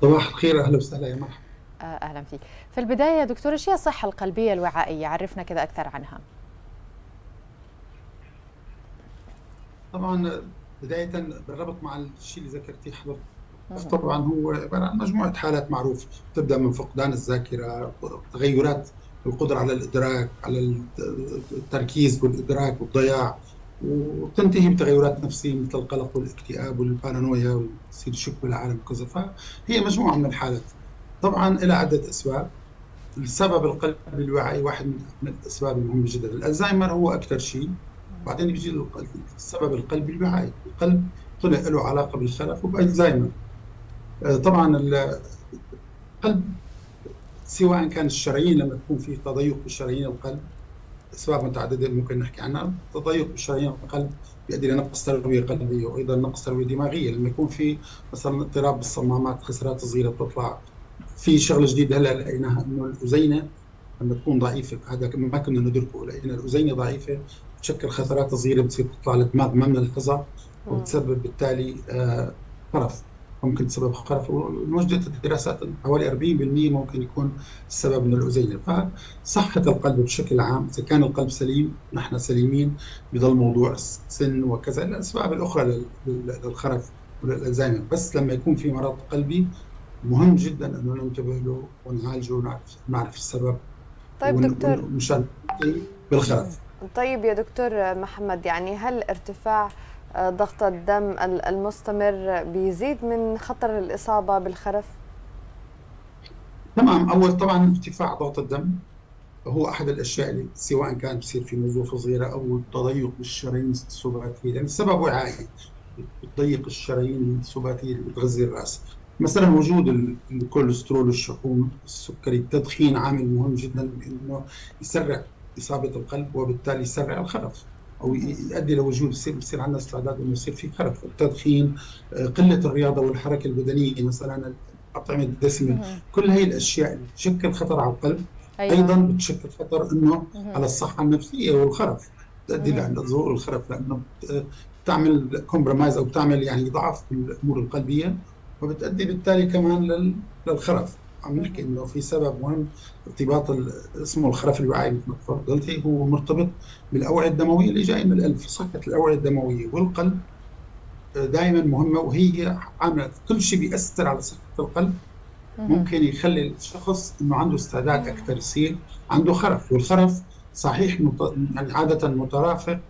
صباح الخير أهلا وسهلا يا مرحبا. أهلا فيك. في البداية دكتور إيش هي الصحة القلبية الوعائيه عرفنا كذا أكثر عنها. طبعا بداية بالربط مع الشيء اللي ذكرتيه حضرتك طبعا هو عبارة عن مجموعة حالات معروفة. تبدأ من فقدان الذاكرة تغيرات القدرة على الإدراك على التركيز والإدراك والضياع وتنتهي بتغيرات نفسية مثل القلق والاكتئاب والبارانويا ويصير شك بالعالم وكذا. فهي مجموعة من الحالات. طبعا لها عدة أسباب. السبب القلبي الوعي واحد من الأسباب المهمة جدا. الألزهايمر هو أكثر شيء. بعدين بيجي السبب القلبي الوعي. القلب طلع له علاقة بالخلف وبألزهايمر. آه، طبعا القلب سواء كان الشرايين لما يكون في تضيق بالشرايين القلب أسباب متعددة ممكن نحكي عنها. تضيق بالشرايين القلب بيؤدي لنقص ترويه قلبيه وأيضا نقص ترويه دماغية. لما يكون في مثلا اضطراب بالصمامات خسارات صغيرة بتطلع في شغلة جديدة هلا لقيناها إنه الاذينه لما تكون ضعيفة هذا ما كنا ندركه لقينا الاذينه ضعيفة بتشكل خثرات صغيرة بتصير تطلع للدماغ ما بنلحظها وبتسبب بالتالي آه خرف. ممكن تسبب خرف. ووجدت الدراسات حوالي 40% ممكن يكون السبب من الاذينه فصحة القلب بشكل عام إذا كان القلب سليم نحن سليمين بضل موضوع السن وكذا الأسباب الأخرى للخرف وللالزهايمر بس لما يكون في مرض قلبي مهم جدا انه ننتبه له ونعالجه ونعرف نعرف السبب طيب دكتور. مشان بالخرف طيب يا دكتور محمد يعني هل ارتفاع آه، ضغط الدم المستمر بيزيد من خطر الإصابة بالخرف؟ تمام. أول طبعا ارتفاع ضغط الدم هو أحد الأشياء اللي سواء كان بصير في نزوف صغيرة أو تضيق بالشرايين السباتية يعني السبب وعائي تضيق الشرايين السباتية اللي بتغذي الرأس. مثلا وجود الكوليسترول الشحوم السكري التدخين عامل مهم جدا بانه يسرع إصابة القلب وبالتالي يسرع الخرف أو يؤدي لوجود يصير بصير عندنا استعداد إنه يصير في خرف. التدخين آه، قلة الرياضة والحركة البدنية مثلا الأطعمة الدسمة كل هي الأشياء اللي تشكل خطر على القلب. أيوة. أيضا بتشكل خطر إنه على الصحة النفسية والخرف تؤدي لظهور الخرف لأنه بتعمل كومبرمايز أو بتعمل يعني ضعف في الأمور القلبية. وبتؤدي بالتالي كمان للخرف. عم نحكي إنه في سبب مهم ارتباط اسمه الخرف الوعي مثل ما تفضلتي هو مرتبط بالأوعية الدموية اللي جاية من القلب صحة الأوعية الدموية والقلب. دائما مهمة وهي عاملة كل شيء بيأثر على صحة القلب. ممكن يخلي الشخص إنه عنده استعداد أكثر يصير عنده خرف. والخرف صحيح مت... يعني عادة مترافق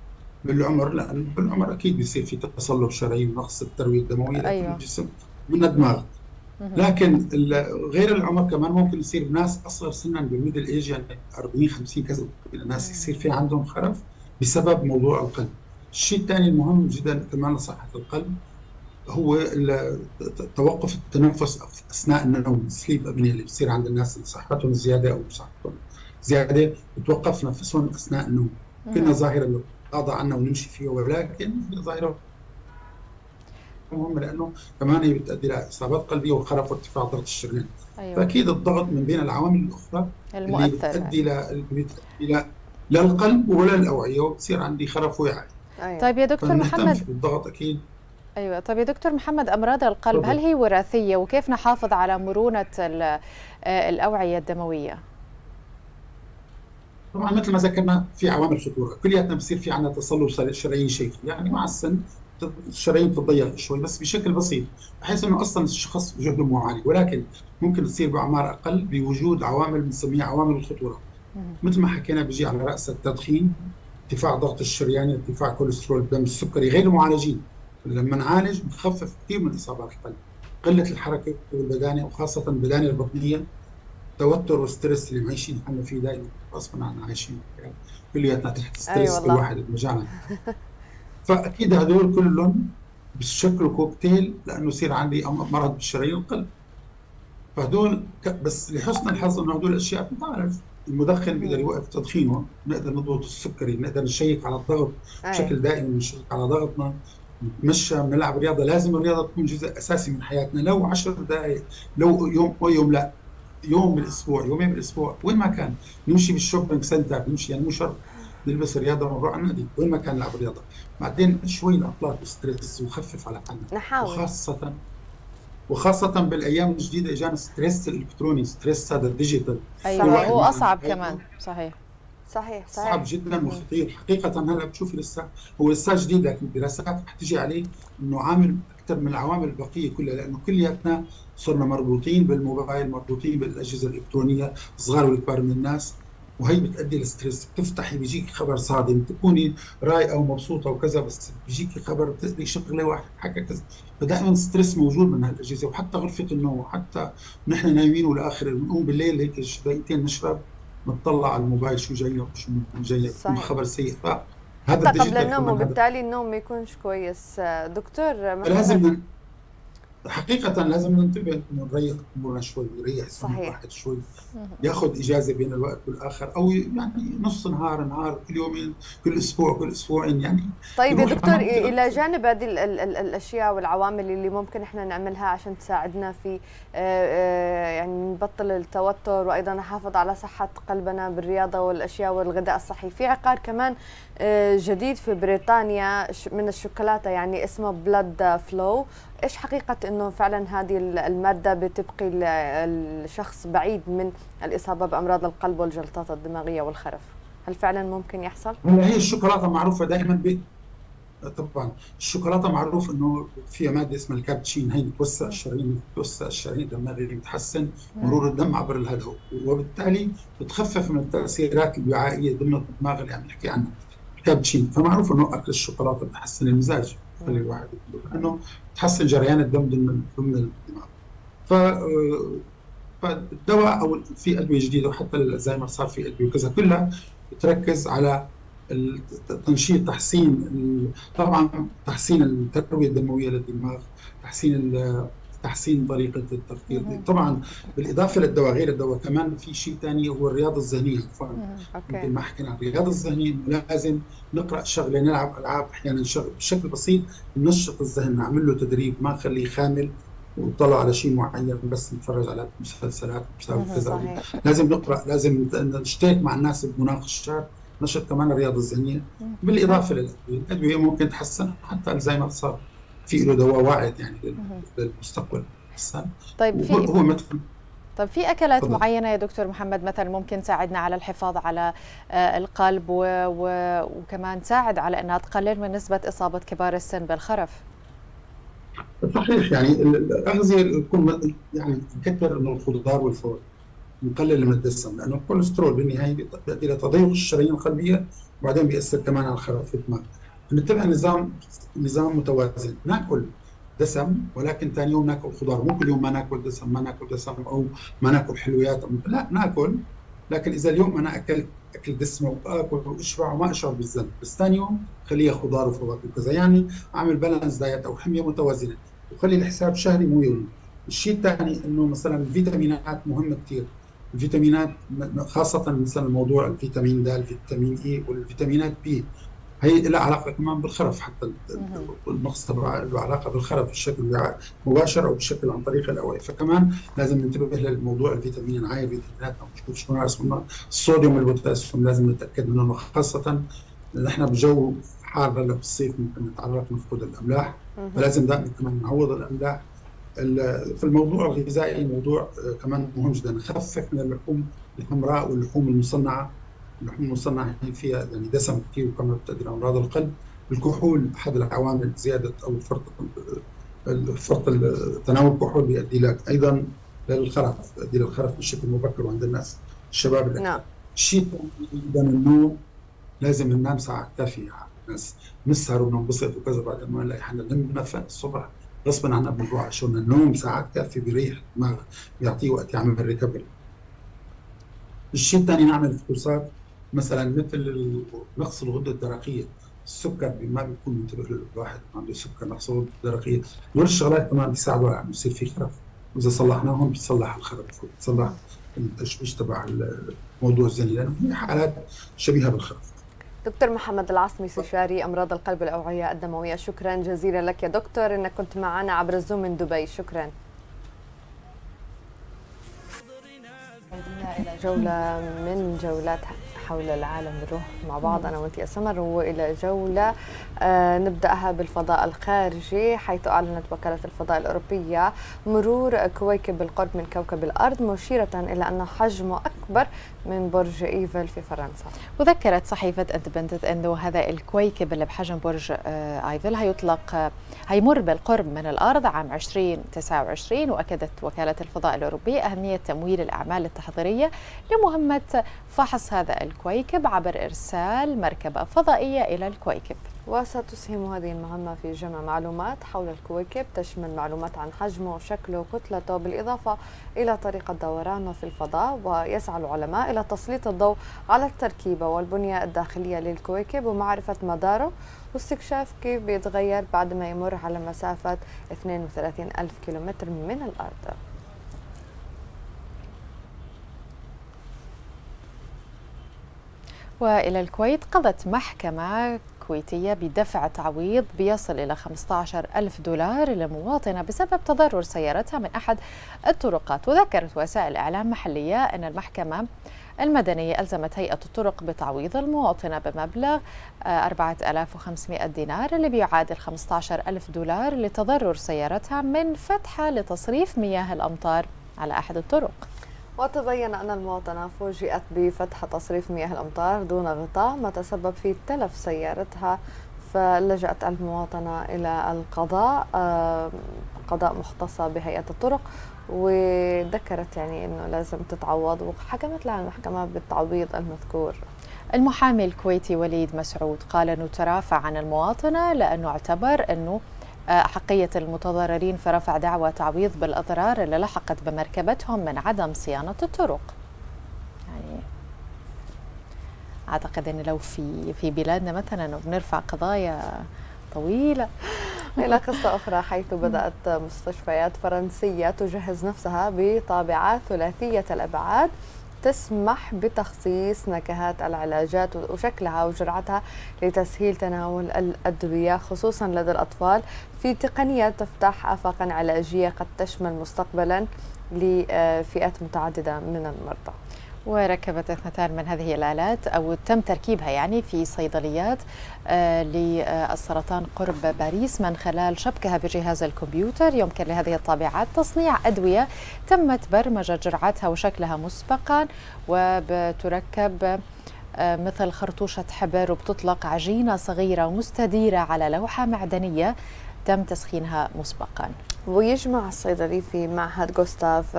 بالعمر لأنه بالعمر أكيد بيصير في تصلب شرايين ونقص التروية الدموية أيوة. الجسم من الدماغ لكن غير العمر كمان ممكن يصير ناس أصغر سنا بالميدل ايج يعني 40 50 كذا الناس يصير في عندهم خرف بسبب موضوع القلب. الشيء الثاني المهم جدا كمان لصحة القلب هو توقف التنفس أثناء النوم سليب ابنيه اللي بتصير عند الناس اللي صحتهم زيادة أو صحتهم زيادة بتوقف نفسهم أثناء النوم. كنا ظاهره نتغاضى عنها ونمشي فيها ولكن ظاهره مهمه لأنه كمان هي بتؤدي لاصابات قلبية وخرف وارتفاع ضغط الشريان أيوة. فأكيد الضغط من بين العوامل الأخرى المؤثرة. اللي بتؤدي ل... بتؤدي للقلب ولا الأوعية وبصير عندي خرف وعي أيوة. طيب يا دكتور محمد الضغط أكيد أيوه طيب يا دكتور محمد أمراض القلب هل هي وراثية وكيف نحافظ على مرونة آه، الأوعية الدموية؟ طبعا مثل ما ذكرنا في عوامل خطورة كلياتنا بصير في عندنا تصلب شرايين شيخي يعني مع السن الشرايين تتضيق شوي بس بشكل بسيط بحيث إنه أصلا الشخص جهده مو عالي ولكن ممكن تصير بأعمار أقل بوجود عوامل بنسميها عوامل الخطورة. مثل ما حكينا بيجي على رأس التدخين ارتفاع ضغط الشرياني ارتفاع كوليسترول الدم السكري غير المعالجين. لما نعالج بنخفف كثير من إصابات القلب قلة الحركة والبدانة وخاصة البدانة البطنية توتر و stress اللي معيشين إحنا فيه دائما غصبا عنا عايشين كلياتنا تحت stress أيوة كل واحد بمجالنا. فأكيد هدول كلهم بيشكلوا كوكتيل لأنه يصير عندي مرض بالشرايين القلب. فهدول بس لحسن الحظ إنه هدول الأشياء بتعرف المدخن بيقدر يوقف تدخينه نقدر نضبط السكري نقدر نشيك على الضغط بشكل دائم نشيك على ضغطنا نتمشى نلعب رياضة. لازم الرياضة تكون جزء أساسي من حياتنا. لو 10 دقائق لو يوم أو يوم لا يوم بالأسبوع يومين بالأسبوع وين ما كان. نمشي بال shopping center نمشي يعني مو شرط نلبس رياضة ونروح على النادي وين ما كان نلعب رياضة. بعدين شوي الاطلاق stress وخفف على حالنا. نحاول. وخاصه وخاصة بالأيام الجديدة إجانا stress الإلكتروني stress هذا ال digital. أيوه هو أصعب كمان. صحيح. صحيح صحيح. صعب جدا وخطير. حقيقة هلا بتشوفي لسه هو لسه جديد لكن الدراسات رح تجي عليه إنه عامل أكثر من العوامل البقية كلها لأنه كلياتنا صرنا مربوطين بالموبايل مربوطين بالأجهزة الإلكترونية صغار والكبار من الناس. وهي بتؤدي لل stress بتفتحي بيجيك خبر صادم تكوني رايقه ومبسوطه وكذا بس بيجيك خبر بتقري شغله واحد حكى كذا. فدائما stress موجود من هالأجهزة وحتى غرفة النوم وحتى نحن نايمين والآخر بنقوم بالليل هيك دقيقتين نشرب نطلع على الموبايل شو جاي شو جاي خبر سيء. هذا قبل النوم وبالتالي النوم ما يكونش كويس. دكتور لازم حقيقة لازم ننتبه إنه نريح امورنا شوي نريح صحيح. الواحد شوي. ياخذ إجازة بين الوقت والآخر أو يعني نص نهار نهار كل يومين كل أسبوع كل أسبوعين يعني طيب يا دكتور إلى جانب هذه الأشياء والعوامل اللي ممكن إحنا نعملها عشان تساعدنا في آه، آه، يعني نبطل التوتر وأيضا نحافظ على صحة قلبنا بالرياضة والأشياء والغذاء الصحي. في عقار كمان جديد في بريطانيا من الشوكولاتة يعني اسمه بلاد فلو إيش حقيقة إنه فعلا هذه المادة بتبقي الشخص بعيد من الإصابة بأمراض القلب والجلطات الدماغية والخرف؟ هل فعلا ممكن يحصل؟ هي الشوكولاتة معروفة دائما ب طبعا. الشوكولاتة معروف إنه فيها مادة اسمها الكابتشين هي بتوسع الشرايين بتوسع الشرايين الدماغيه بتحسن مرور الدم عبر الهدوء وبالتالي بتخفف من التأثيرات الوعائية ضمن الدماغ اللي عم نحكي عنها. الكابتشين فمعروف إنه أكل الشوكولاتة بتحسن المزاج بتخلي الواحد لأنه تحسن جريان الدم ضمن ضمن الدماغ ف فالدواء أو في أدوية جديدة وحتى الزهايمر صار في أدوية وكذا كلها بتركز على تنشيط تحسين طبعا تحسين التروية الدموية للدماغ تحسين تحسين طريقة التفكير طبعا بالإضافة للدواء غير الدواء كمان في شيء ثاني هو الرياضة الذهنية. مثل ما حكينا عن الرياضة الذهنية لازم نقرأ شغله نلعب ألعاب أحيانا بشكل بسيط ننشط الذهن نعمل له تدريب ما نخليه خامل وطلع على شيء معين بس نتفرج على مسلسلات كذا. لازم نقرأ لازم نشترك مع الناس بمناقشات. نشط كمان الرياضة الذهنية. بالإضافة للادويه، الأدوية ممكن تحسن حتى الزهايمر صار في له دواء واعد يعني للمستقبل. طيب في هو مثل طيب في أكلات طبعا. معينة يا دكتور محمد مثلا ممكن تساعدنا على الحفاظ على آه، القلب و... و... وكمان تساعد على إنها تقلل من نسبة إصابة كبار السن بالخرف؟ صحيح يعني الاغذيه تكون يعني كثر من الخضار والفواكه نقلل من الدسم لأنه الكوليسترول بالنهاية بيؤدي إلى تضيق الشرايين القلبية وبعدين بيأثر كمان على الخرف في الدماغ نتبع نظام نظام متوازن. ناكل دسم ولكن ثاني يوم ناكل خضار. مو كل يوم ما ناكل دسم ما ناكل دسم أو ما ناكل حلويات. لا ناكل. لكن إذا اليوم أنا اكلت أكل دسمة وآكل وأشبع وما اشعر بالذنب بس ثاني يوم خليها خضار وفواكه. وكذا يعني أعمل بالانس دايت أو حمية متوازنة. وخلي الحساب شهري مو يومي. الشيء الثاني إنه مثلا الفيتامينات مهمة كثير الفيتامينات خاصة مثلا موضوع الفيتامين د الفيتامين E والفيتامينات B. هي لها علاقة كمان بالخرف حتى النقص تبع له علاقة بالخرف بشكل مباشر أو بشكل عن طريق الأوعية. فكمان لازم ننتبه للموضوع الفيتامين نعاير فيتامينات أو نشوف شو اسمه الصوديوم والبوتاسيوم لازم نتأكد منه خاصة نحن بجو حار هلأ بالصيف ممكن نتعرض نفقد الأملاح. فلازم دائما كمان نعوض الأملاح. في الموضوع الغذائي موضوع آه، كمان مهم جدا. نخفف من اللحوم الحمراء واللحوم المصنعة. اللحوم المصنعه فيها يعني دسم كثير وكمان بتؤدي لامراض القلب. الكحول أحد العوامل زيادة أو فرط فرط تناول الكحول بيؤدي لك أيضا للخرف بيؤدي للخرف بشكل مبكر وعند الناس الشباب. نعم. الشيء أيضا النوم لازم ننام ساعات كافية الناس. نسهر وننبسط وكذا بعدين ما نلاقي حالنا نمنا الصبح غصبا عنا بنروح على شغلنا النوم ساعات كافية بيريح الدماغ بيعطيه وقت يعمل ريكفري الشيء الثاني نعمل فحوصات. مثلا مثل نقص الغده الدرقية. السكر ما بيكون منتبه له الواحد عنده سكر نقص الغده الدرقية. دول الشغلات كمان بيساعدوا على إنه يصير في خرف. واذا صلحناهم بتصلح الخرف بتصلح التشويش تبع موضوع الزني لأنه هي حالات شبيهة بالخرف. دكتور محمد العاصمي استشاري أمراض القلب والاوعيه الدموية شكرا جزيلا لك يا دكتور إنك كنت معنا عبر الزوم من دبي. شكرا. إلى جولة من جولات حول العالم نروح مع بعض أنا وأنت يا سمر وإلى جولة. آه نبدأها بالفضاء الخارجي حيث أعلنت وكالة الفضاء الأوروبية مرور كويكب بالقرب من كوكب الأرض مشيرة إلى أن حجمه أكبر من برج إيفل في فرنسا. وذكرت صحيفة اندبندنت أنه هذا الكويكب اللي بحجم برج آه إيفل هيطلق آه هيمر بالقرب من الأرض عام 2029 وأكدت وكالة الفضاء الأوروبية أهمية تمويل الأعمال التحضيرية لمهمة فحص هذا الكويكب عبر إرسال مركبة فضائية إلى الكويكب. وستسهم هذه المهمة في جمع معلومات حول الكويكب تشمل معلومات عن حجمه وشكله وكتلته بالإضافة إلى طريقة دورانه في الفضاء ويسعى العلماء إلى تسليط الضوء على التركيبة والبنية الداخلية للكويكب ومعرفة مداره. واستكشاف كيف بيتغير بعد ما يمر على مسافة 32 ألف كيلومتر من الأرض. وإلى الكويت قضت محكمة كويتية بدفع تعويض بيصل إلى 15 ألف دولار لمواطنة بسبب تضرر سيارتها من أحد الطرقات. وذكرت وسائل إعلام محلية أن المحكمة المدنية ألزمت هيئة الطرق بتعويض المواطنة بمبلغ 4500 دينار اللي بيعادل 15 ألف دولار لتضرر سيارتها من فتحة لتصريف مياه الأمطار على أحد الطرق. وتبين أن المواطنة فوجئت بفتح تصريف مياه الأمطار دون غطاء ما تسبب في تلف سيارتها فلجأت المواطنة إلى القضاء قضاء مختصة بهيئة الطرق وذكرت يعني أنه لازم تتعوض وحكمت لها المحكمة بالتعويض المذكور. المحامي الكويتي وليد مسعود قال أنه ترافع عن المواطنة لأنه اعتبر أنه أحقية المتضررين فرفع دعوى تعويض بالأضرار اللي لحقت بمركبتهم من عدم صيانة الطرق. يعني أعتقد أن لو في في بلادنا مثلا بنرفع قضايا طويلة إلى قصة أخرى حيث بدأت مستشفيات فرنسية تجهز نفسها بطابعات ثلاثية الأبعاد. تسمح بتخصيص نكهات العلاجات وشكلها وجرعتها لتسهيل تناول الأدوية خصوصا لدى الأطفال. في تقنية تفتح آفاقا علاجية قد تشمل مستقبلا لفئات متعددة من المرضى. وركبت اثنتان من هذه الآلات أو تم تركيبها يعني في صيدليات للسرطان قرب باريس من خلال شبكها بجهاز الكمبيوتر. يمكن لهذه الطابعات تصنيع أدوية تمت برمجة جرعتها وشكلها مسبقا وبتركب مثل خرطوشة حبر وبتطلق عجينة صغيرة مستديرة على لوحة معدنية تم تسخينها مسبقا. ويجمع الصيدلي في معهد جوستاف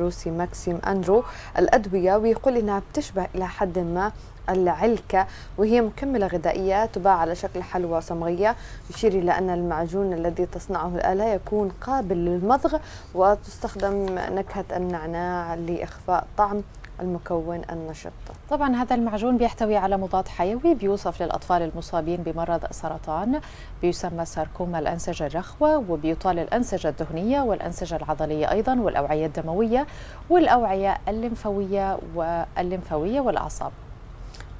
روسي ماكسيم أندرو الأدوية ويقول إنها بتشبه إلى حد ما العلكة وهي مكملة غذائية تباع على شكل حلوى صمغية يشير إلى أن المعجون الذي تصنعه الآلة يكون قابل للمضغ وتستخدم نكهة النعناع لإخفاء طعم المكون النشط. طبعا هذا المعجون بيحتوي على مضاد حيوي بيوصف للأطفال المصابين بمرض السرطان بيسمى ساركوما الأنسجة الرخوة وبيطال الأنسجة الدهنية والأنسجة العضلية أيضا والأوعية الدموية والأوعية الليمفاوية والليمفاوية والأعصاب.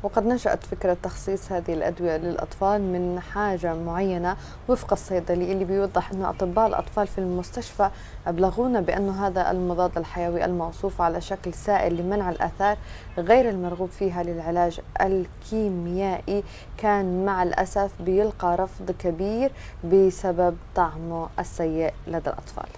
وقد نشأت فكرة تخصيص هذه الأدوية للأطفال من حاجة معينة وفق الصيدلي اللي بيوضح أن أطباء الأطفال في المستشفى أبلغونا بأن هذا المضاد الحيوي الموصوف على شكل سائل لمنع الآثار غير المرغوب فيها للعلاج الكيميائي كان مع الأسف بيلقى رفض كبير بسبب طعمه السيء لدى الأطفال.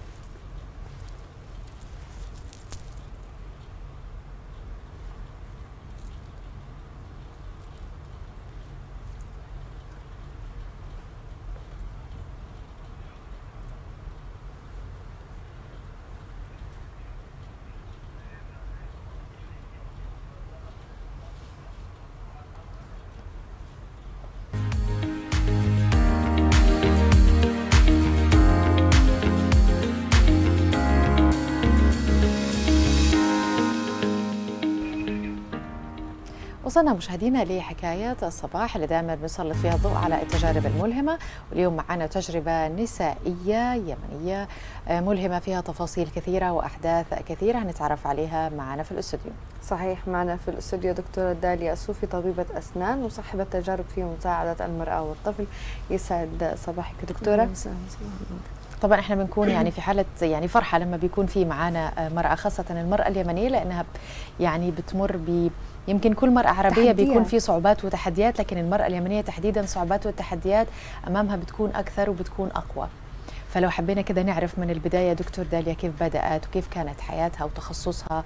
وصلنا مشاهدينا لحكايات الصباح اللي دائما بنسلط فيها الضوء على التجارب الملهمة. واليوم معنا تجربة نسائية يمنية ملهمة فيها تفاصيل كثيرة وأحداث كثيرة هنتعرف عليها معنا في الاستوديو. صحيح معنا في الاستوديو دكتورة داليا الصوفي طبيبة أسنان وصاحبة تجارب في مساعدة المرأة والطفل. يسعد صباحك دكتورة. طبعا إحنا بنكون يعني في حالة يعني فرحة لما بيكون في معنا مرأة خاصة المرأة اليمنية لأنها يعني بتمر ب يمكن كل مرأة عربية تحديات. بيكون في صعوبات وتحديات لكن المرأة اليمنية تحديدا صعوبات والتحديات أمامها بتكون أكثر وبتكون أقوى. فلو حبينا كده نعرف من البداية دكتور داليا كيف بدأت وكيف كانت حياتها وتخصصها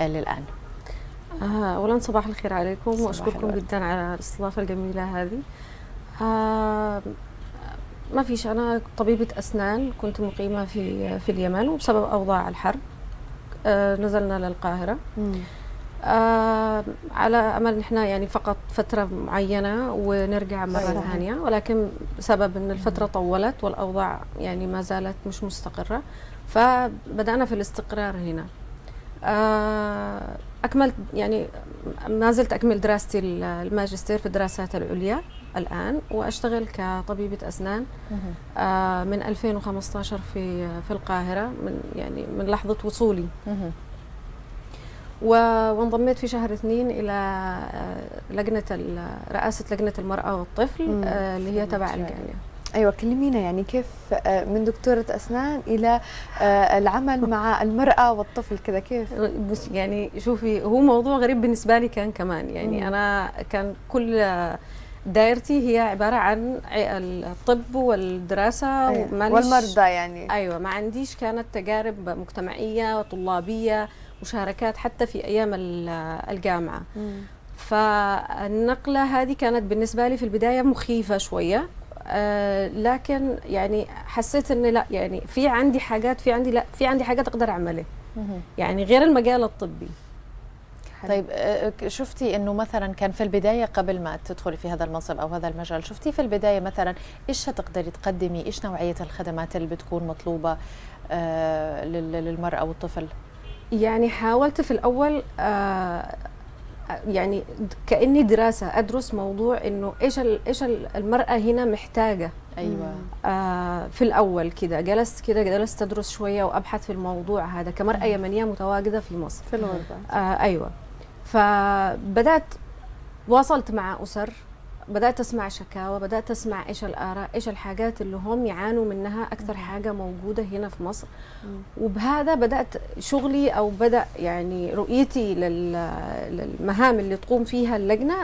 للآن. آه، أولا صباح الخير عليكم وأشكركم جدا على الاستضافة الجميلة هذه. آه ما فيش أنا طبيبة أسنان كنت مقيمة في في اليمن وبسبب أوضاع الحرب آه نزلنا للقاهرة. آه على أمل نحن يعني فقط فترة معينة ونرجع مرة صحيح. ثانية ولكن بسبب إن الفترة طولت والأوضاع يعني ما زالت مش مستقرة فبدأنا في الاستقرار هنا. آه أكملت يعني ما زلت أكمل دراستي الماجستير في الدراسات العليا الآن وأشتغل كطبيبة أسنان. آه من 2015 في في القاهرة من يعني من لحظة وصولي. وانضميت في شهر اثنين إلى آه، لجنة رئاسة لجنة المرأة والطفل آه، اللي هي تبع الجامعة. أيوه كلمينا يعني كيف آه، من دكتورة أسنان إلى العمل مع المرأة والطفل كذا كيف؟ بص يعني شوفي هو موضوع غريب بالنسبة لي كان كمان. يعني مم. أنا كان كل دايرتي هي عبارة عن الطب والدراسة أيوة. والمرضى يعني. أيوه ما عنديش كانت تجارب مجتمعية وطلابية. مشاركات حتى في أيام الجامعة. مم. فالنقلة هذه كانت بالنسبة لي في البداية مخيفة شوية. آه لكن يعني حسيت ان لا يعني في عندي حاجات في عندي لا في عندي حاجات أقدر أعملها. يعني غير المجال الطبي. طيب آه، شفتي إنه مثلا كان في البداية قبل ما تدخلي في هذا المنصب أو هذا المجال شفتي في البداية مثلا إيش هتقدري تقدمي؟ إيش نوعية الخدمات اللي بتكون مطلوبة آه للمرأة والطفل؟ يعني حاولت في الأول آه يعني كأني دراسة أدرس موضوع إنه إيش إيش المرأة هنا محتاجة. أيوه. آه في الأول كده جلست كده جلست أدرس شوية وأبحث في الموضوع هذا كمرأة يمنية متواجدة في مصر. في الغربة. آه أيوه. فبدأت واصلت مع أسر. بدأت أسمع شكاوى بدأت أسمع إيش الآراء إيش الحاجات اللي هم يعانوا منها أكثر حاجة موجودة هنا في مصر. وبهذا بدأت شغلي أو بدأ يعني رؤيتي للمهام اللي تقوم فيها اللجنة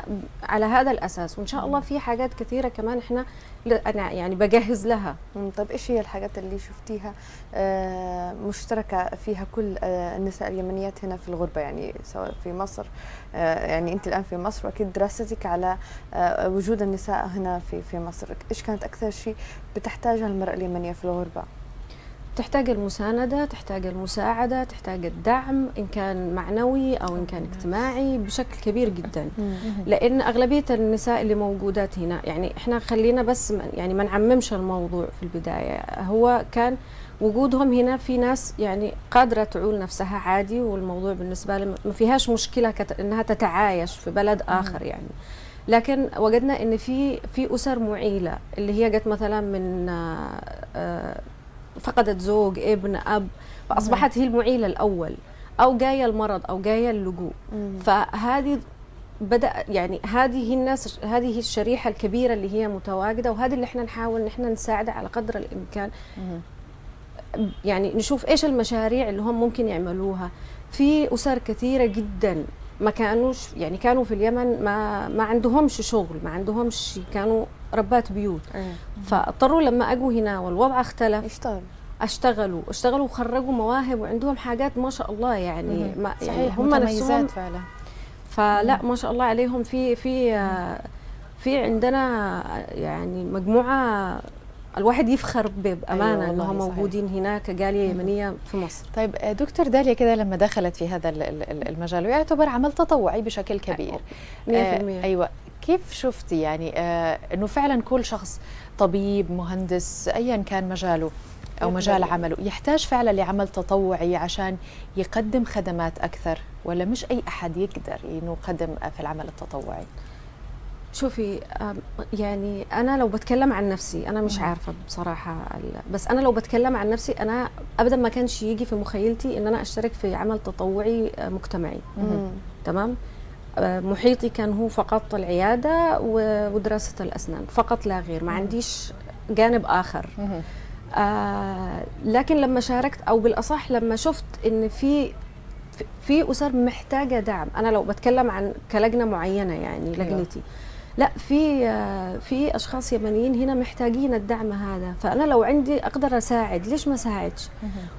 على هذا الأساس. وإن شاء الله في حاجات كثيرة كمان إحنا أنا يعني بجهز لها. طيب إيش هي الحاجات اللي شفتيها آه، مشتركة فيها كل آه، النساء اليمنيات هنا في الغربة؟ يعني سواء في مصر آه، يعني أنت الآن في مصر وأكيد دراستك على وجود النساء هنا في في مصر. إيش كانت أكثر شيء بتحتاجها المرأة اليمنية في الغربة؟ تحتاج المساندة تحتاج المساعدة تحتاج الدعم إن كان معنوي أو إن كان اجتماعي بشكل كبير جدا. لأن أغلبية النساء اللي موجودات هنا يعني إحنا خلينا بس يعني ما نعممش الموضوع في البداية. هو كان وجودهم هنا في ناس يعني قادرة تعول نفسها عادي والموضوع بالنسبة لهم ما فيهاش مشكلة إنها تتعايش في بلد آخر يعني. لكن وجدنا إن في في أسر معيلة اللي هي جت مثلا من آه، فقدت زوج ابن أب فأصبحت هي المعيلة الأول أو جاية المرض أو جاية اللجوء. فهذه بدأ يعني هذه هي الناس هذه هي الشريحة الكبيرة اللي هي متواجدة وهذه اللي إحنا نحاول إن إحنا نساعدها على قدر الإمكان. يعني نشوف إيش المشاريع اللي هم ممكن يعملوها. في أسر كثيرة جدا ما كانوش يعني كانوا في اليمن ما ما عندهمش شغل ما عندهمش كانوا ربات بيوت. أيه. فاضطروا لما أجوا هنا والوضع اختلف. اشتغلوا. اشتغلوا. اشتغلوا وخرجوا مواهب وعندهم حاجات ما شاء الله يعني ما يعني هم نفسهم فعلا. فلا ما شاء الله عليهم. في في في عندنا يعني مجموعة الواحد يفخر بأمانة أيوة انهم موجودين هنا كجاليه يمنية في مصر. طيب دكتور داليا كده لما دخلت في هذا المجال ويعتبر عمل تطوعي بشكل كبير. 100% آه أيوه. كيف شفتي يعني آه إنه فعلا كل شخص طبيب مهندس ايا كان مجاله أو مجال عمله يحتاج فعلا لعمل تطوعي عشان يقدم خدمات أكثر ولا مش أي أحد يقدر إنه يقدم في العمل التطوعي؟ شوفي يعني أنا لو بتكلم عن نفسي أنا مش عارفة بصراحة بس أنا لو بتكلم عن نفسي أنا ابدا ما كانش يجي في مخيلتي إن أنا أشترك في عمل تطوعي آه، مجتمعي. تمام؟ محيطي كان هو فقط العيادة ودراسة الأسنان فقط لا غير ما عنديش جانب آخر. آه لكن لما شاركت أو بالأصح لما شفت إن في في أسر محتاجة دعم أنا لو بتكلم عن كلجنة معينة يعني أيوة. لا في آه، في أشخاص يمنيين هنا محتاجين الدعم هذا. فأنا لو عندي أقدر أساعد ليش ما أساعدش؟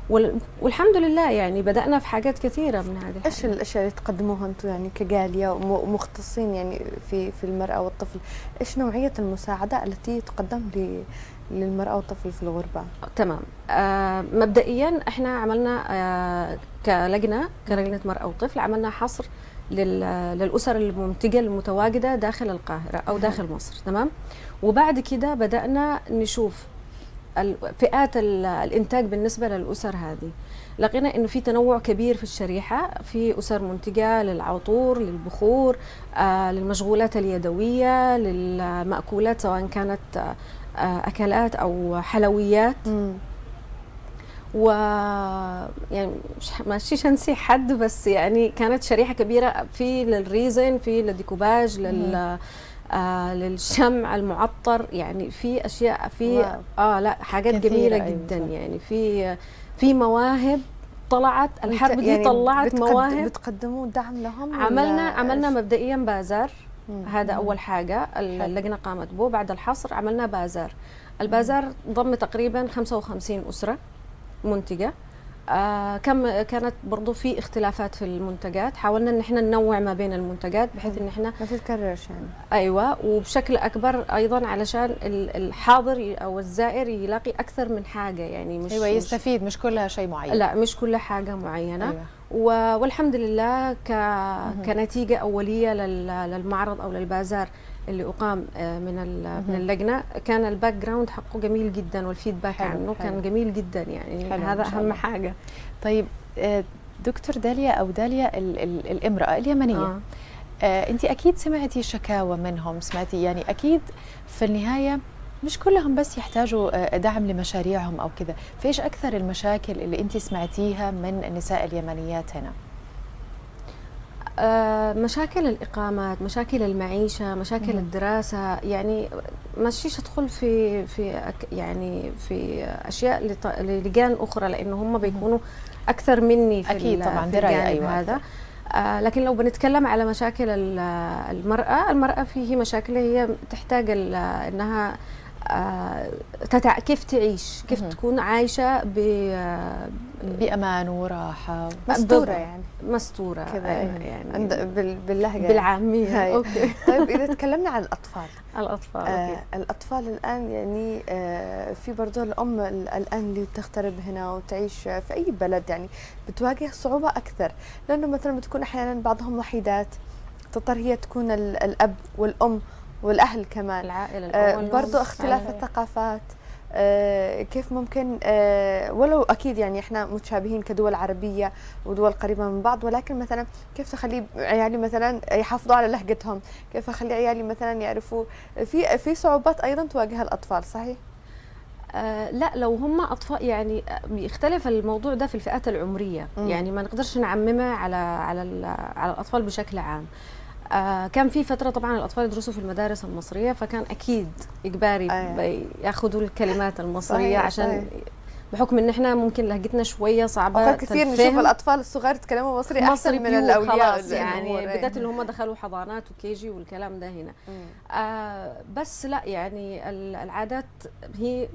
وال- والحمد لله يعني بدأنا في حاجات كثيرة من هذه إيش. الأشياء اللي تقدموها أنتم يعني كجاليه وم- ومختصين يعني في في المرأة والطفل؟ إيش نوعية المساعدة التي تقدم ل- للمرأة والطفل في الغربة؟ تمام. آه مبدئيا إحنا عملنا آه كلجنه كلجنة مرأة وطفل عملنا حصر لل- للأسر المنتجة المتواجدة داخل القاهرة أو داخل مصر تمام؟ وبعد كده بدأنا نشوف فئات ال- الإنتاج بالنسبة للأسر هذه. لقينا إنه في تنوع كبير في الشريحة في أسر منتجة للعطور للبخور آه للمشغولات اليدوية للمأكولات سواء كانت آه، أكلات أو حلويات. و يعني مش ماشيش انسي حد بس يعني كانت شريحة كبيرة في للريزن في للديكوباج لل آه للشمع المعطر. يعني في أشياء في. آه لا حاجات جميلة أيوة جدا. صح. يعني في في مواهب طلعت. الحرب دي يعني طلعت بتقد- مواهب. بتقدموا دعم لهم عملنا عملنا؟ مبدئيا بازار. مم. هذا أول حاجة. اللجنة قامت به بعد الحصر عملنا بازار. البازار ضم تقريبا 55 أسرة. منتجة. آه كم كانت برضو في اختلافات في المنتجات. حاولنا إن إحنا ننوع ما بين المنتجات بحيث إن إحنا ما تتكررش يعني. أيوه وبشكل أكبر أيضا علشان ال- الحاضر أو الزائر يلاقي أكثر من حاجة يعني مش أيوه يستفيد مش كلها شيء معين. لا مش كل حاجة معينة. أيوة. والحمد لله ك... كنتيجة أولية لل... للمعرض أو للبازار اللي أقام آه، من. من اللجنة كان ال background حقه جميل جدا وال feedback حلو، عنه حلو. كان جميل جدا يعني حلو، هذا أهم. حاجة طيب آه، دكتور داليا أو داليا ال- ال- الامرأة اليمنية آه. آه، انت أكيد سمعتي شكاوى منهم سمعتي يعني أكيد في النهاية مش كلهم بس يحتاجوا آه، دعم لمشاريعهم أو كذا فإيش أكثر المشاكل اللي انت سمعتيها من النساء اليمنيات هنا مشاكل الإقامات مشاكل المعيشة مشاكل الدراسة يعني مشيش أدخل في في يعني في أشياء للجان أخرى لأنه هم بيكونوا أكثر مني في أكيد طبعاً، في دراية، أيوة، هذا. آه لكن لو بنتكلم على مشاكل ال- المرأة المرأة فيه مشاكل هي تحتاج آه تتع... كيف تعيش؟ كيف. تكون عايشة ب... آه، بأمان وراحة؟ مستورة. يعني. مستورة كذا أيوة، يعني. عند بال- باللهجة. بالعامية. هاي. Okay. طيب إذا تكلمنا عن الأطفال. الأطفال آه okay. الأطفال الآن يعني آه في برضو الأم ال- الآن اللي تغترب هنا وتعيش في أي بلد يعني بتواجه صعوبة أكثر. لأنه مثلا بتكون أحيانا بعضهم وحيدات تضطر هي تكون ال- الأب والأم والأهل كمان العائلة آه الأول برضو والأم. اختلاف. الثقافات آه كيف ممكن آه ولو أكيد يعني إحنا متشابهين كدول عربية ودول قريبة من بعض ولكن مثلا كيف تخلي عيالي مثلا يحافظوا على لهجتهم كيف أخلي عيالي مثلا يعرفوا في في صعوبات أيضا تواجه الأطفال صحيح آه لا لو هم أطفال يعني آه، بيختلف الموضوع ده في الفئات العمرية مم. يعني ما نقدرش نعممها على على على الأطفال بشكل عام آه كان في فترة طبعا الأطفال يدرسوا في المدارس المصرية فكان أكيد إجباري يأخذوا الكلمات المصرية صحيح، عشان صحيح. بحكم إن إحنا ممكن لهجتنا شوية صعبة اوقات كثير نشوف. الأطفال الصغار يتكلموا مصري أحسن مصري من بيور الأولياء يعني. بالذات اللي هم دخلوا حضانات وكيجي والكلام ده هنا مم. آه بس لا يعني ال- العادات هي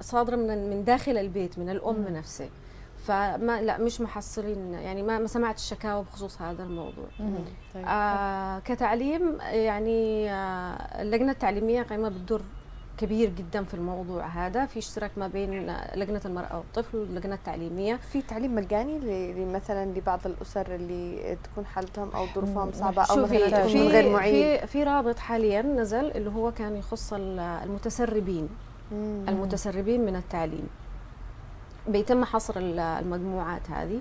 صادرة من من داخل البيت من الأم مم. نفسه فما لا مش محصلين يعني ما ما سمعت الشكاوى بخصوص هذا الموضوع. طيب. آه كتعليم يعني آه اللجنة التعليمية قائمه بالدور كبير جدا في الموضوع هذا. في اشتراك ما بين آه، لجنة المرأة والطفل واللجنة التعليمية. في تعليم مجاني مثلا لبعض الأسر اللي تكون حالتهم أو ظروفهم صعبة أو مثلا تكون في غير معين في في رابط حاليا نزل اللي هو كان يخص ال- المتسربين. مم. المتسربين من التعليم. بيتم حصر ال- المجموعات هذه.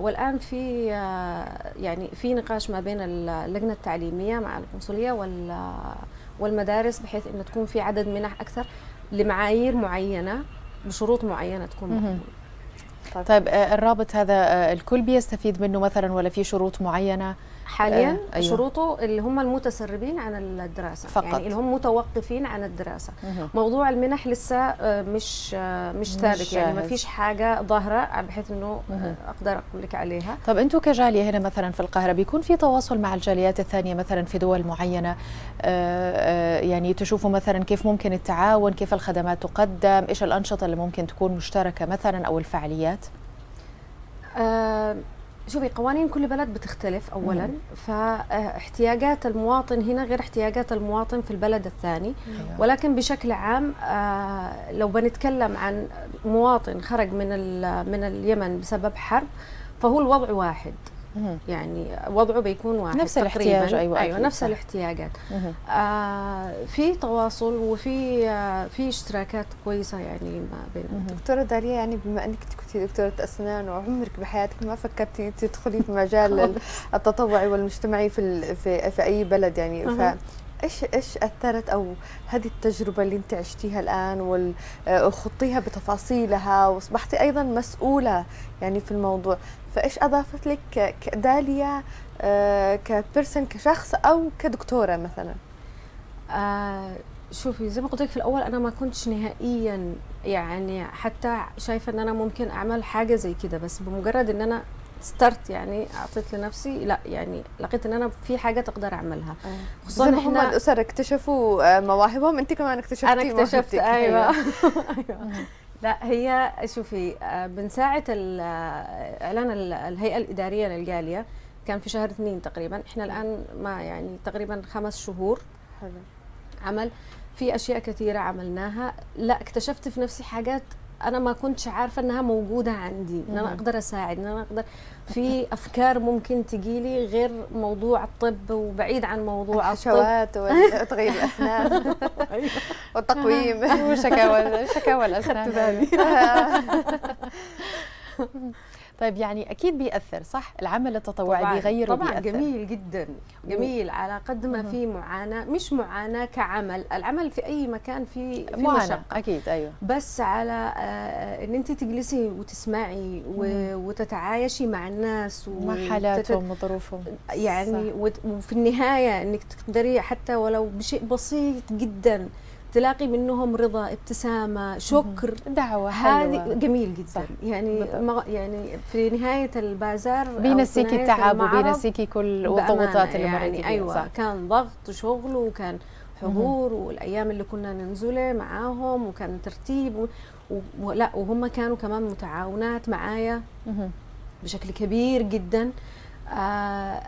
والآن في آه، يعني في نقاش ما بين ال- اللجنة التعليمية مع القنصلية وال- والمدارس بحيث انه تكون في عدد منح أكثر لمعايير معينة بشروط معينة تكون. مقبوله طيب آه، الرابط هذا آه، الكل بيستفيد منه مثلا ولا في شروط معينة؟ حاليا آه، أيوة. شروطه اللي هم المتسربين عن الدراسة فقط. يعني اللي هم متوقفين عن الدراسة مهم. موضوع المنح لسه آه، مش آه، مش ثابت يعني ما. فيش حاجة ظاهرة بحيث إنه. آه، أقدر أقول لك عليها طب أنتم كجالية هنا مثلا في القاهرة بيكون في تواصل مع الجاليات الثانية مثلا في دول معينة يعني تشوفوا مثلا كيف ممكن التعاون كيف الخدمات تقدم إيش الأنشطة اللي ممكن تكون مشتركة مثلا أو الفعاليات آه، شوفي قوانين كل بلد بتختلف اولا. فاحتياجات المواطن هنا غير احتياجات المواطن في البلد الثاني. ولكن بشكل عام آه، لو بنتكلم عن مواطن خرج من من اليمن بسبب حرب فهو الوضع واحد. يعني وضعه بيكون واحد نفس تقريباً. الاحتياج، أيوة، أيوه أكيد، نفس صح. الاحتياجات. آه في تواصل وفي آه في اشتراكات كويسة يعني ما بين دكتورة داليا يعني بما إنك كنت دكتورة أسنان وعمرك بحياتك ما فكرتي تدخلي في مجال ال- التطوعي والمجتمعي في ال- في, في أي بلد يعني. ف إيش إيش أثرت أو هذه التجربة اللي أنت عشتيها الآن وخضتيها بتفاصيلها وأصبحتي أيضا مسؤولة يعني في الموضوع. فإيش أضافت لك كداليا آه، كبرسن كشخص أو كدكتورة مثلا؟ آه شوفي زي ما قلت لك في الأول أنا ما كنتش نهائيا يعني حتى شايفة إن أنا ممكن أعمل حاجة زي كده بس بمجرد إن أنا ستارت يعني أعطيت لنفسي لا يعني لقيت إن أنا في حاجة أقدر أعملها. خصوصا زي ما هم الأسر اكتشفوا آه، مواهبهم أنت كمان اكتشفتي أنا اكتشفت. أيوه. أيوه. لا هي شوفي آه، من ساعة آه، إعلان ال- الهيئة الإدارية للجالية كان في شهر اثنين تقريبا. إحنا الآن ما يعني تقريبا خمس شهور حلو. عمل. في أشياء كثيرة عملناها. لا اكتشفت في نفسي حاجات أنا ما كنتش عارفة إنها موجودة عندي إن أنا أقدر أساعد إن أنا أقدر في أفكار ممكن تجيلي غير موضوع الطب وبعيد عن موضوع الطب. الحشوات وتغيير الأسنان. والتقويم. وشكاوى شكاوى الأسنان. بالي. طيب يعني أكيد بيأثر صح؟ العمل التطوعي طبعاً- بيغير طبعا وبيأثر جميل جدا جميل على قد ما في معاناة مش معاناة كعمل العمل في أي مكان في في معاناة مشقة. أكيد أيوه. بس على آه، إن أنت تجلسي وتسمعي و- وتتعايشي مع الناس مع وتت- حالاتهم وظروفهم. يعني وت- وفي النهاية إنك تقدري حتى ولو بشيء بسيط جدا تلاقي منهم رضا ابتسامة شكر دعوة هذه جميل جدا صح. يعني. ما يعني في نهاية البازار بينسيكي التعب وبينسيكي كل الضغوطات اللي يعني مريتي أيوه صح. كان ضغط شغل وكان حضور والأيام اللي كنا ننزله معاهم وكان ترتيب. ولا وهم كانوا كمان متعاونات معايا. بشكل كبير جدا آه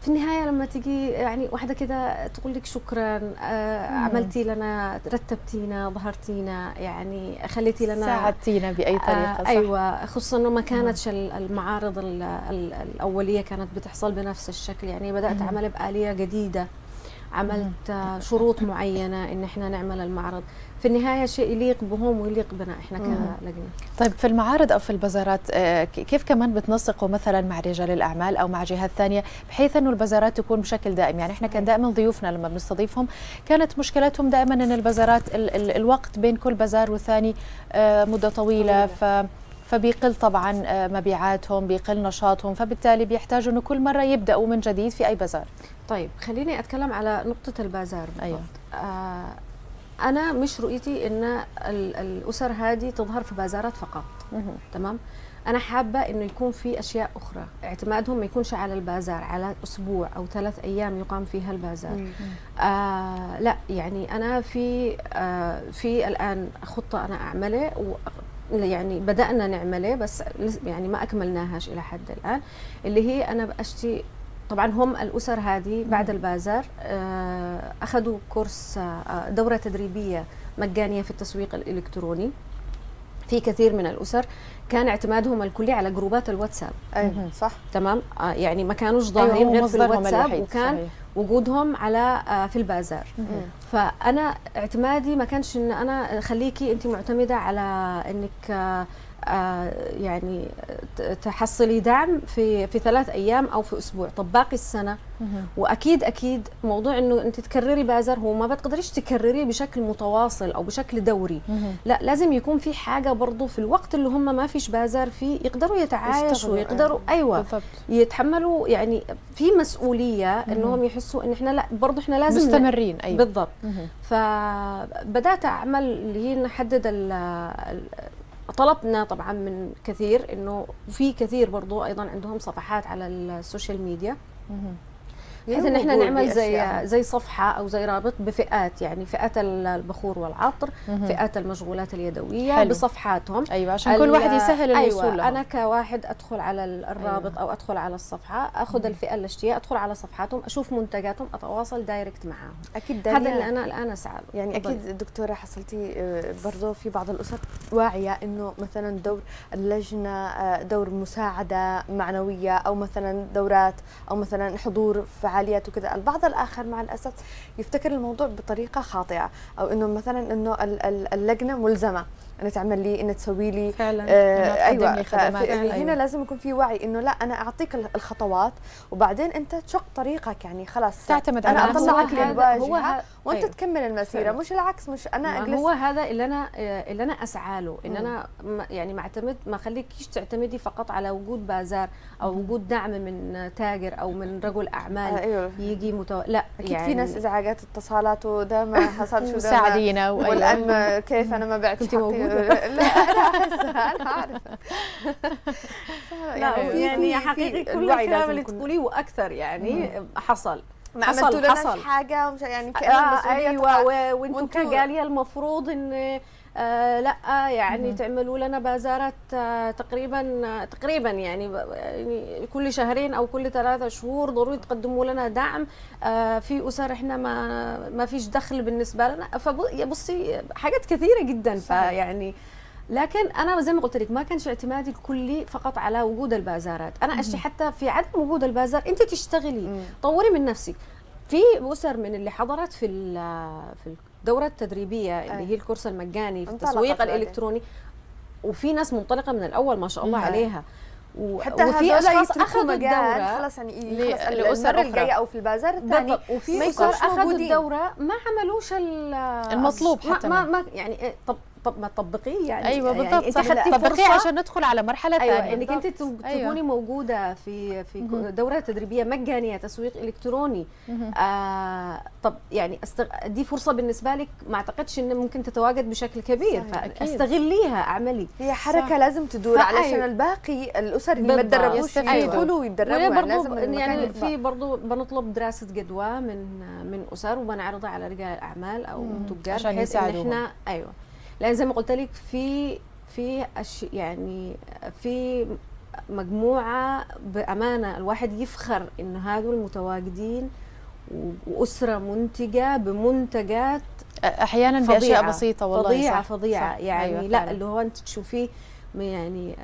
في النهاية لما تجي يعني واحدة كده تقول لك شكرا آه عملتي لنا رتبتينا ظهرتينا يعني خليتي لنا ساعدتينا بأي طريقة آه صح؟ أيوه خصوصا إنه ما كانتش ال- المعارض ال- ال- الأولية كانت بتحصل بنفس الشكل. يعني بدأت أعمل بآلية جديدة عملت شروط معينة إن إحنا نعمل المعرض. في النهاية شيء يليق بهم ويليق بنا إحنا كلجنة. طيب في المعارض أو في البازارات آه، كيف كمان بتنسقوا مثلا مع رجال الأعمال أو مع جهات ثانية بحيث إنه البازارات تكون بشكل دائم؟ يعني إحنا كان دائما ضيوفنا لما بنستضيفهم كانت مشكلتهم دائما إن البازارات ال ال الوقت بين كل بازار والثاني آه، مدة طويلة ف فبيقل طبعا آه، مبيعاتهم بيقل نشاطهم فبالتالي بيحتاجوا إنه كل مرة يبدأوا من جديد في أي بازار. طيب خليني أتكلم على نقطة البازار بالضبط. أيوة. آه أنا مش رؤيتي إن ال- الأسر هذه تظهر في بازارات فقط. تمام؟ أنا حابة إنه يكون في أشياء أخرى. اعتمادهم ما يكونش على البازار على أسبوع أو ثلاث أيام يقام فيها البازار. آه لا يعني أنا في آه في الآن خطة أنا اعمله و يعني بدأنا نعمله بس يعني ما أكملناهاش إلى حد الآن اللي هي أنا باشتي طبعا هم الأسر هذه بعد البازار آه أخذوا كورس آه دورة تدريبية مجانية في التسويق الإلكتروني في كثير من الأسر. كان اعتمادهم الكلي على جروبات الواتساب. أيوه صح. تمام؟ آه يعني ما كانوش أيوة، ظاهرين غير في الواتساب وكان صحيح. وجودهم على آه في البازار. فأنا اعتمادي ما كانش إن أنا خليكي انت معتمدة على إنك آه، يعني ت- تحصلي دعم في في ثلاث أيام أو في أسبوع طب باقي السنة. وأكيد أكيد موضوع إنه أنت تكرري بآزار هو ما بتقدريش تكرريه بشكل متواصل أو بشكل دوري. لا لازم يكون في حاجة برضو في الوقت اللي هم ما فيش بازار فيه يقدروا يتعايشوا يشتغلوا، ويقدروا أيوه بالضبط. يتحملوا يعني في مسؤولية إنهم يحسوا إن إحنا لا برضو إحنا لازم مستمرين أيوه. بالضبط. فبدأت أعمل اللي هي نحدد طلبنا طبعا من كثير إنه في كثير برضو أيضا عندهم صفحات على ال social media. بحيث إن إحنا نعمل زي. زي صفحة أو زي رابط بفئات يعني فئات ال- البخور والعطر. فئات المشغولات اليدوية حلو. بصفحاتهم أيوه عشان كل واحد يسهل الوصول أيوه لهم. أنا كواحد أدخل على ال- الرابط أو أدخل على الصفحة أخذ الفئة اللي اشتريها أدخل على صفحاتهم أشوف منتجاتهم أتواصل direct معاهم أكيد هذا اللي أنا الآن أسعى له يعني. أكيد دكتورة حصلتي آه، برضو في بعض الأسر واعية إنه مثلا دور اللجنة آه، دور مساعدة معنوية أو مثلا دورات أو مثلا حضور فعاليات وكذا. البعض الآخر مع الأسف يفتكر الموضوع بطريقة خاطئة أو إنه مثلا إنه ال- ال- اللجنه ملزمه ان تعمل لي ان تسوي لي فعلا آه أيوه لي خدمات. هنا أيوة. لازم يكون في وعي إنه لا أنا أعطيك ال- الخطوات وبعدين أنت تشق طريقك يعني خلاص تعتمد أنا على. أطلعك للواجهة وأنت أيوة. تكمل المسيرة فعلا. مش العكس مش أنا اجلس هو هذا اللي أنا اللي أنا أسعى له إن. أنا يعني ما أعتمد ما خليكيش تعتمدي فقط على وجود بازار أو وجود دعم من تاجر أو من رجل أعمال أيوه يجي متو... لا أكيد يعني في ناس إزعاجات اتصالات وده ما حصل شو ده مساعدينا. والان كيف أنا ما بعت حقي. لا أنا احسها أنا عارفه يعني في- حقيقي كل الكلام اللي تقوليه وأكثر يعني حصل. ما حصل- حصل. حاجة ومش يعني كأن آه أيوه وأنتم كجالية المفروض إن آه لا يعني تعملوا لنا بازارات آه تقريبا آه تقريبا يعني, يعني كل شهرين أو كل ثلاثة شهور ضروري تقدموا لنا دعم. آه في أسر إحنا ما ما فيش دخل بالنسبة لنا. فبصي حاجات كثيرة جدا. فيعني لكن أنا زي ما قلت لك ما كانش اعتمادي الكلي فقط على وجود البازارات. أنا أشتي حتى في عدم وجود البازار أنت تشتغلي مم. طوري من نفسك. في أسر من اللي حضرت في ال- في الدوره التدريبية اللي أي. هي الكورس المجاني في التسويق. الإلكتروني وفي ناس منطلقة من الأول ما شاء الله مم. عليها و- حتى وفي أشخاص أخذوا الدورة خلاص يعني خلاص المرة. الجاية أو في البازار الثاني وفي ما اسر أخذوا. الدورة ما عملوش ال- المطلوب ما حتى ما. ما يعني طب طب ما تطبقيه يعني أيوه يعني بالضبط أنت صح خدتي طبقيه فرصة عشان ندخل على مرحلة أيوه ثانية إنك أنت. تكوني أيوة. موجودة في في. دورة تدريبية مجانية تسويق إلكتروني. آه طب يعني أستغ... دي فرصة بالنسبة لك ما أعتقدش إن ممكن تتواجد بشكل كبير. فاستغليها اعملي هي حركة صح. لازم تدور فأيوة. علشان الباقي الأسر اللي ما. تدربوش. يدخلوا ويتدربوا وهي يعني لازم يعني. في برضو بنطلب دراسة جدوى من من أسر وبنعرضها على رجال الاعمال أو تجار عشان بحيث إن يساعدوهم. إحنا أيوه لأن زي ما قلت لك في في أش يعني في مجموعة بأمانة الواحد يفخر إن هذول المتواجدين وأسرة منتجة بمنتجات أحيانا بأشياء فظيعة. بسيطة والله فظيعة صح. فظيعة صح. يعني أيوة لا. اللي هو أنت تشوفيه يعني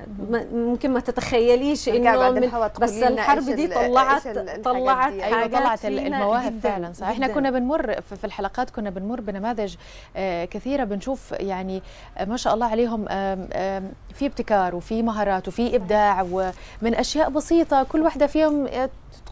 ممكن ما تتخيليش إنه من بس الحرب دي طلعت طلعت. أيوه حاجات طلعت المواهب فعلا صح إحنا. كنا بنمر في الحلقات كنا بنمر بنماذج آه، كثيرة بنشوف يعني آه، ما شاء الله عليهم في ابتكار وفي مهارات وفي إبداع ومن أشياء بسيطة كل واحدة فيهم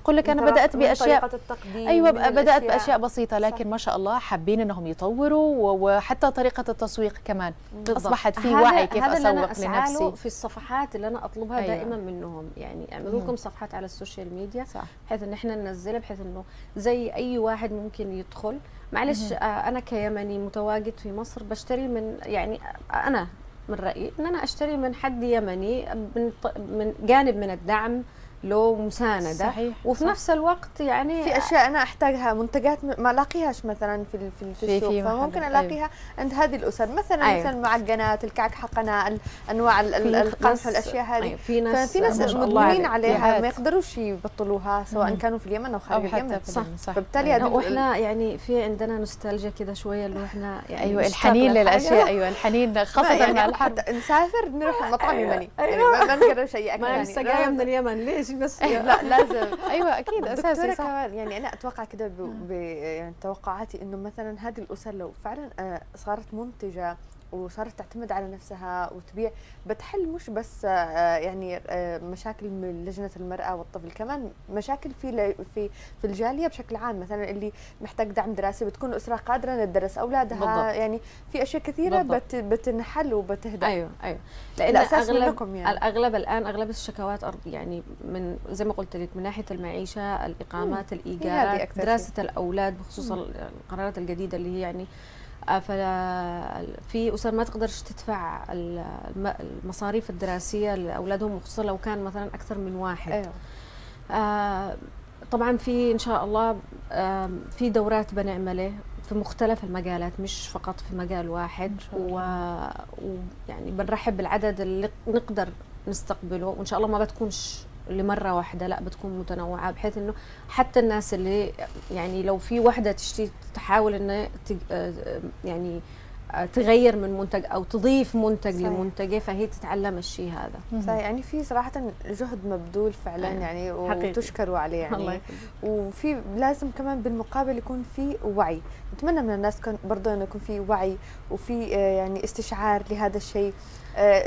تقول لك أنا بدأت بأشياء أيوه بدأت بأشياء بسيطة لكن صح. ما شاء الله حابين إنهم يطوروا وحتى طريقة التسويق كمان بالضبط. أصبحت في وعي كيف هذا اللي أنا أسوق أسعى له لنفسي في الصفحات اللي أنا أطلبها أيوة. دائما منهم يعني أعملوا. لكم صفحات على ال social media صح بحيث إن إحنا ننزلها بحيث إنه زي أي واحد ممكن يدخل معلش آه أنا كيمني متواجد في مصر بشتري من يعني أنا من رأيي إن أنا أشتري من حد يمني من من جانب من الدعم له مساندة صحيح وفي صح. نفس الوقت يعني في أشياء أنا أحتاجها منتجات ما ألاقيهاش مثلا في في, ال- في في- السوق في فممكن. ألاقيها عند هذه الأسر مثلا أيوة. مثل المعجنات الكعك حقنا أنواع ال- ال- في القمح والأشياء هذه أيوة، في ناس ففي ناس ما مدمنين عليه. عليها. ما يقدروش يبطلوها سواء. كانوا في اليمن أو خارج اليمن في صح. صح فبالتالي أيوة. هذه لا، وإحنا يعني في عندنا نوستالجيا كده شوية اللي إحنا يعني أيوه الحنين. للأشياء أيوه الحنين ما خاصة يعني مع الحرب نسافر نروح مطعم أيوة. يمني يعني ما ما نقدر شيء ما يعني جاية من اليمن ليش بس لا لازم. أيوه أكيد أساسي صح. كمان يعني أنا أتوقع كده. ب... يعني توقعاتي إنه مثلا هذه الأسر لو فعلا آه، صارت منتجة وصارت تعتمد على نفسها وتبيع بتحل مش بس آه، يعني آه، مشاكل من لجنة المرأة والطفل كمان مشاكل في في في الجالية بشكل عام مثلا اللي محتاج دعم دراسي بتكون الأسرة قادرة انها تدرس أولادها بالضبط. يعني في أشياء كثيرة. بت بتنحل وبتهدى أيوه أيوه لأن أغلب منكم يعني. الأغلب الآن أغلب الشكوات أر- يعني من زي ما قلت لك من ناحية المعيشة الإقامات أكثر شيء. دراسة الأولاد بخصوص ال- القرارات الجديدة اللي هي يعني آه، فلا في اسر ما تقدرش تدفع ال- الم- المصاريف الدراسية لأولادهم وخصوصا لو كان مثلا أكثر من واحد. أيوه. آه، طبعا في إن شاء الله في دورات بنعمله في مختلف المجالات مش فقط في مجال واحد. ويعني بنرحب بالعدد اللي نقدر نستقبله وإن شاء الله ما بتكونش لمرة واحدة لا بتكون متنوعة بحيث إنه حتى الناس اللي يعني لو في وحدة تشتري تحاول انها تج- آه، يعني آه، تغير من منتج أو تضيف منتج صحيح. لمنتجه فهي تتعلم الشيء هذا صحيح يعني في صراحة جهد مبذول فعلا أيوة. يعني. وتشكروا عليه الله يعني يخليك. وفي لازم كمان بالمقابل يكون في وعي نتمنى من الناس برضه إنه يكون في وعي وفي آه، يعني استشعار لهذا الشيء آه،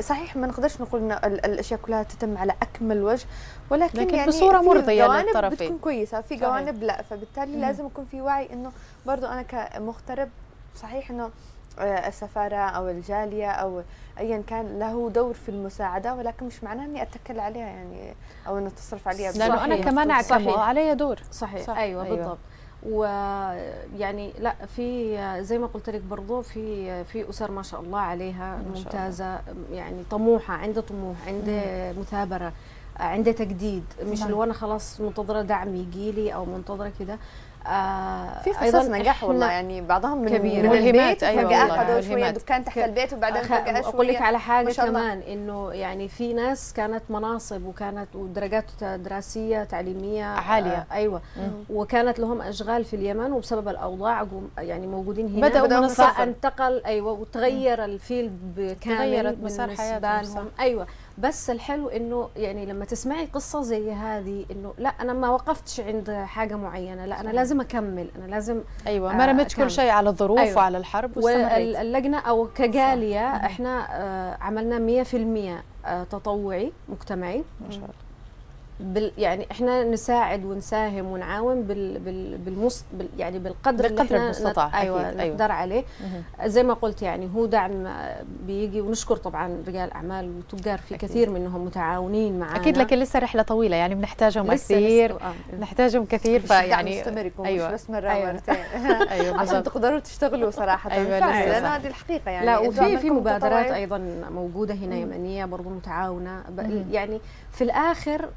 صحيح ما نقدرش نقول إن ال- الأشياء كلها تتم على أكمل وجه ولكن لكن يعني مرضية جوانب للطرفين. بتكون كويسة في صحيح. جوانب لا فبالتالي مم. لازم يكون في وعي إنه برضه أنا كمغترب صحيح إنه آه، السفارة أو الجالية أو ايا كان له دور في المساعدة ولكن مش معناه إني أتكل عليها يعني أو انه تصرف عليها لأنه أنا صحيح. كمان صحيح. كمرأة علي دور صحيح صح، صح أيوه. أيوة. بالضبط ويعني لا في زي ما قلت لك برضو في في أسر ما شاء الله عليها ما شاء الله. ممتازة يعني طموحة عندها طموح عندها مثابرة عندها تجديد مش. اللي أنا خلاص منتظرة دعم يجي لي أو منتظرة كده آه في أيضاً قصص نجاح والله يعني بعضهم من كبيرة. من ملهمات، البيت أيوة فجأة أخذوا شوية. دكان تحت البيت وبعدين فجأة أقول لك شوية على الله. كمان إنه يعني في ناس كانت مناصب وكانت ودرجات دراسية تعليمية عالية. آه أيوه مم. وكانت لهم أشغال في اليمن وبسبب الأوضاع يعني موجودين هنا بدأوا من الصفر فانتقل أيوه وتغير الفيلد بكامل تغيرت مسار حياتهم،. أيوه بس الحلو إنه يعني لما تسمعي قصة زي هذه إنه لا أنا ما وقفتش عند حاجة معينة لا أنا لازم أكمل أنا لازم أيوه ما آه، رميتش كل. شيء على الظروف أيوة. وعلى الحرب واستمريت. واللجنه أو كجالية إحنا آه عملنا 100% آه تطوعي مجتمعي. ما شاء الله. بال يعني إحنا نساعد ونساهم ونعاون بال بال بالمس بال يعني بالقدر اللي بالقدر المستطاع، نت- أيوه أكيد، أيوة. نقدر عليه مهم. زي ما قلت يعني هو دعم بيجي ونشكر طبعا رجال أعمال وتجار في أكيد. كثير منهم متعاونين معنا أكيد لكن لسه رحلة طويلة يعني بنحتاجهم كثير لسه- آه. نحتاجهم كثير فيعني مستمر يكون أيوة. مش بس مرة أيوة. مرتين أيوه عشان تقدروا تشتغلوا صراحة أيوة، فعلا صح. هذه الحقيقة يعني لا وفي في مبادرات. أيضا موجودة هنا يمنية برضو متعاونة. يعني في الآخر ال-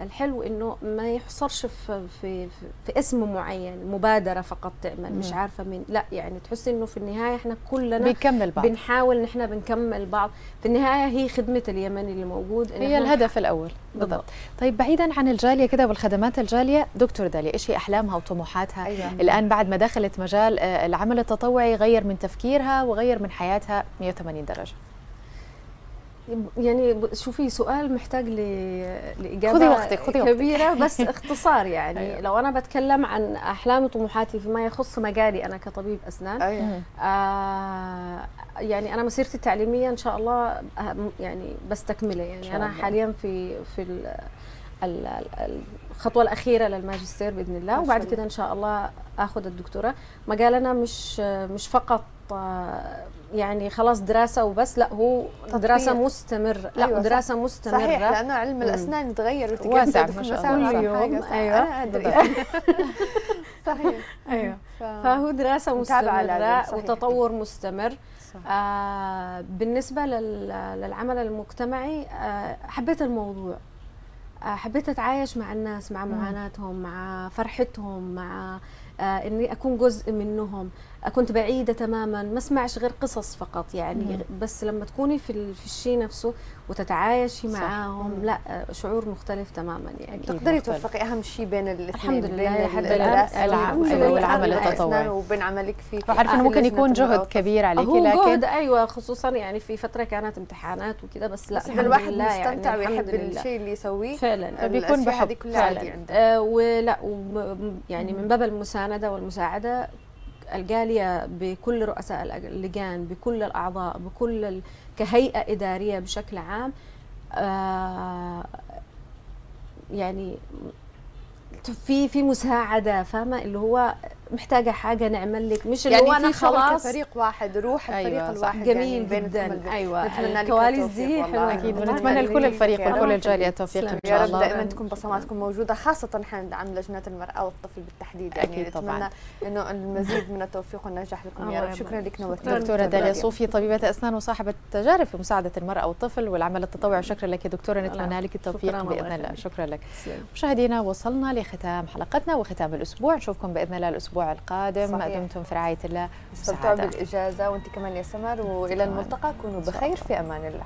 الحلو إنه ما يحصرش في في في, اسم معين مبادرة فقط تعمل مش مم. عارفة مين. لا يعني تحسي إنه في النهاية إحنا كلنا بيكمل بعض. بنحاول إن إحنا بنكمل بعض. في النهاية هي خدمة اليمني اللي موجود إن هي الهدف الأول. بالضبط. بالضبط. طيب بعيدا عن الجالية كده والخدمات الجالية دكتور داليا إيش هي أحلامها وطموحاتها؟ أيوة. الآن بعد ما دخلت مجال آه، العمل التطوعي غير من تفكيرها وغير من حياتها 180 درجة. يعني شوفي سؤال محتاج. لإجابة خذي وقتك، خذي وقتك. كبيرة بس اختصار يعني أيوة. لو أنا بتكلم عن احلامي وطموحاتي فيما يخص مجالي أنا كطبيب أسنان أيوة. آه يعني أنا مسيرتي التعليمية إن شاء الله أهم- يعني بستكملها يعني أنا. حاليا في في ال ال- ال- الخطوة الأخيرة للماجستير بإذن الله وبعد. كده إن شاء الله آخذ الدكتوراه مجالنا مش مش فقط آه، يعني خلاص دراسة وبس لا هو تطبيق. دراسة مستمر لا أيوة، صح. دراسة مستمرة صحيح لأنه علم شاء مسار الله. صح، كل يوم، حاجة صح. أيوة. أنا أدري صحيح أيوه ف... فهو دراسة مستمرة. وتطور مستمر صح. آه بالنسبة لل- للعمل المجتمعي آه حبيت الموضوع آه حبيت أتعايش مع الناس مع معاناتهم مع فرحتهم مع آه إني أكون جزء منهم كنت بعيدة تماما ما اسمعش غير قصص فقط يعني مم. بس لما تكوني في في الشيء نفسه وتتعايشي. معاهم. لا شعور مختلف تماما يعني. تقدري. توفقي أهم شيء بين الاثنين الحمد لله لحد الدراسة الآن. العمل والعمل التطوعي. وبين عملك في وعارفه انه ممكن يكون جهد كبير عليك هو لكن جهد أيوه خصوصا يعني في فترة كانت امتحانات وكده بس لا بس الحمد الواحد لله مستمتع يعني ويحب الحمد لله. الشيء اللي يسويه فعلا فبيكون الأشياء بحب هذه كلها عادي فعلا عنده آه ولا وم- يعني من باب المساندة والمساعدة الجالية بكل رؤساء اللجان بكل الأعضاء بكل كهيئة إدارية بشكل عام آه، يعني في في مساعدة فاهمة؟ اللي هو محتاجة حاجة نعمل لك مش اللي هو يعني أنا خلاص كفريق واحد روح الفريق أيوة،. الواحد جميل يعني جدا. أيوه الكواليس دي. حلوة أكيد ونتمنى لكل الفريق يا. ولكل الجالية التوفيق إن. شاء يا رب الله دائما تكون بصماتكم موجودة خاصة إحنا ندعم لجنات المرأة والطفل بالتحديد يعني أكيد طبعاً. نتمنى إنه المزيد من التوفيق والنجاح لكم يا الله رب شكرا لك شكراً. نورتينا دكتورة داليا صوفي طبيبة أسنان وصاحبة تجارب في مساعدة المرأة والطفل والعمل التطوعي شكرا لك دكتورة نتمنى لك التوفيق شكراً، الله الله. شكرا لك. مشاهدينا وصلنا لختام حلقتنا وختام الأسبوع نشوفكم بإذن الله الأسبوع القادم صحيح. دمتم في رعاية الله استمتعوا بالإجازة وانت كمان يا سمر وإلى الملتقى كونوا بخير في أمان الله.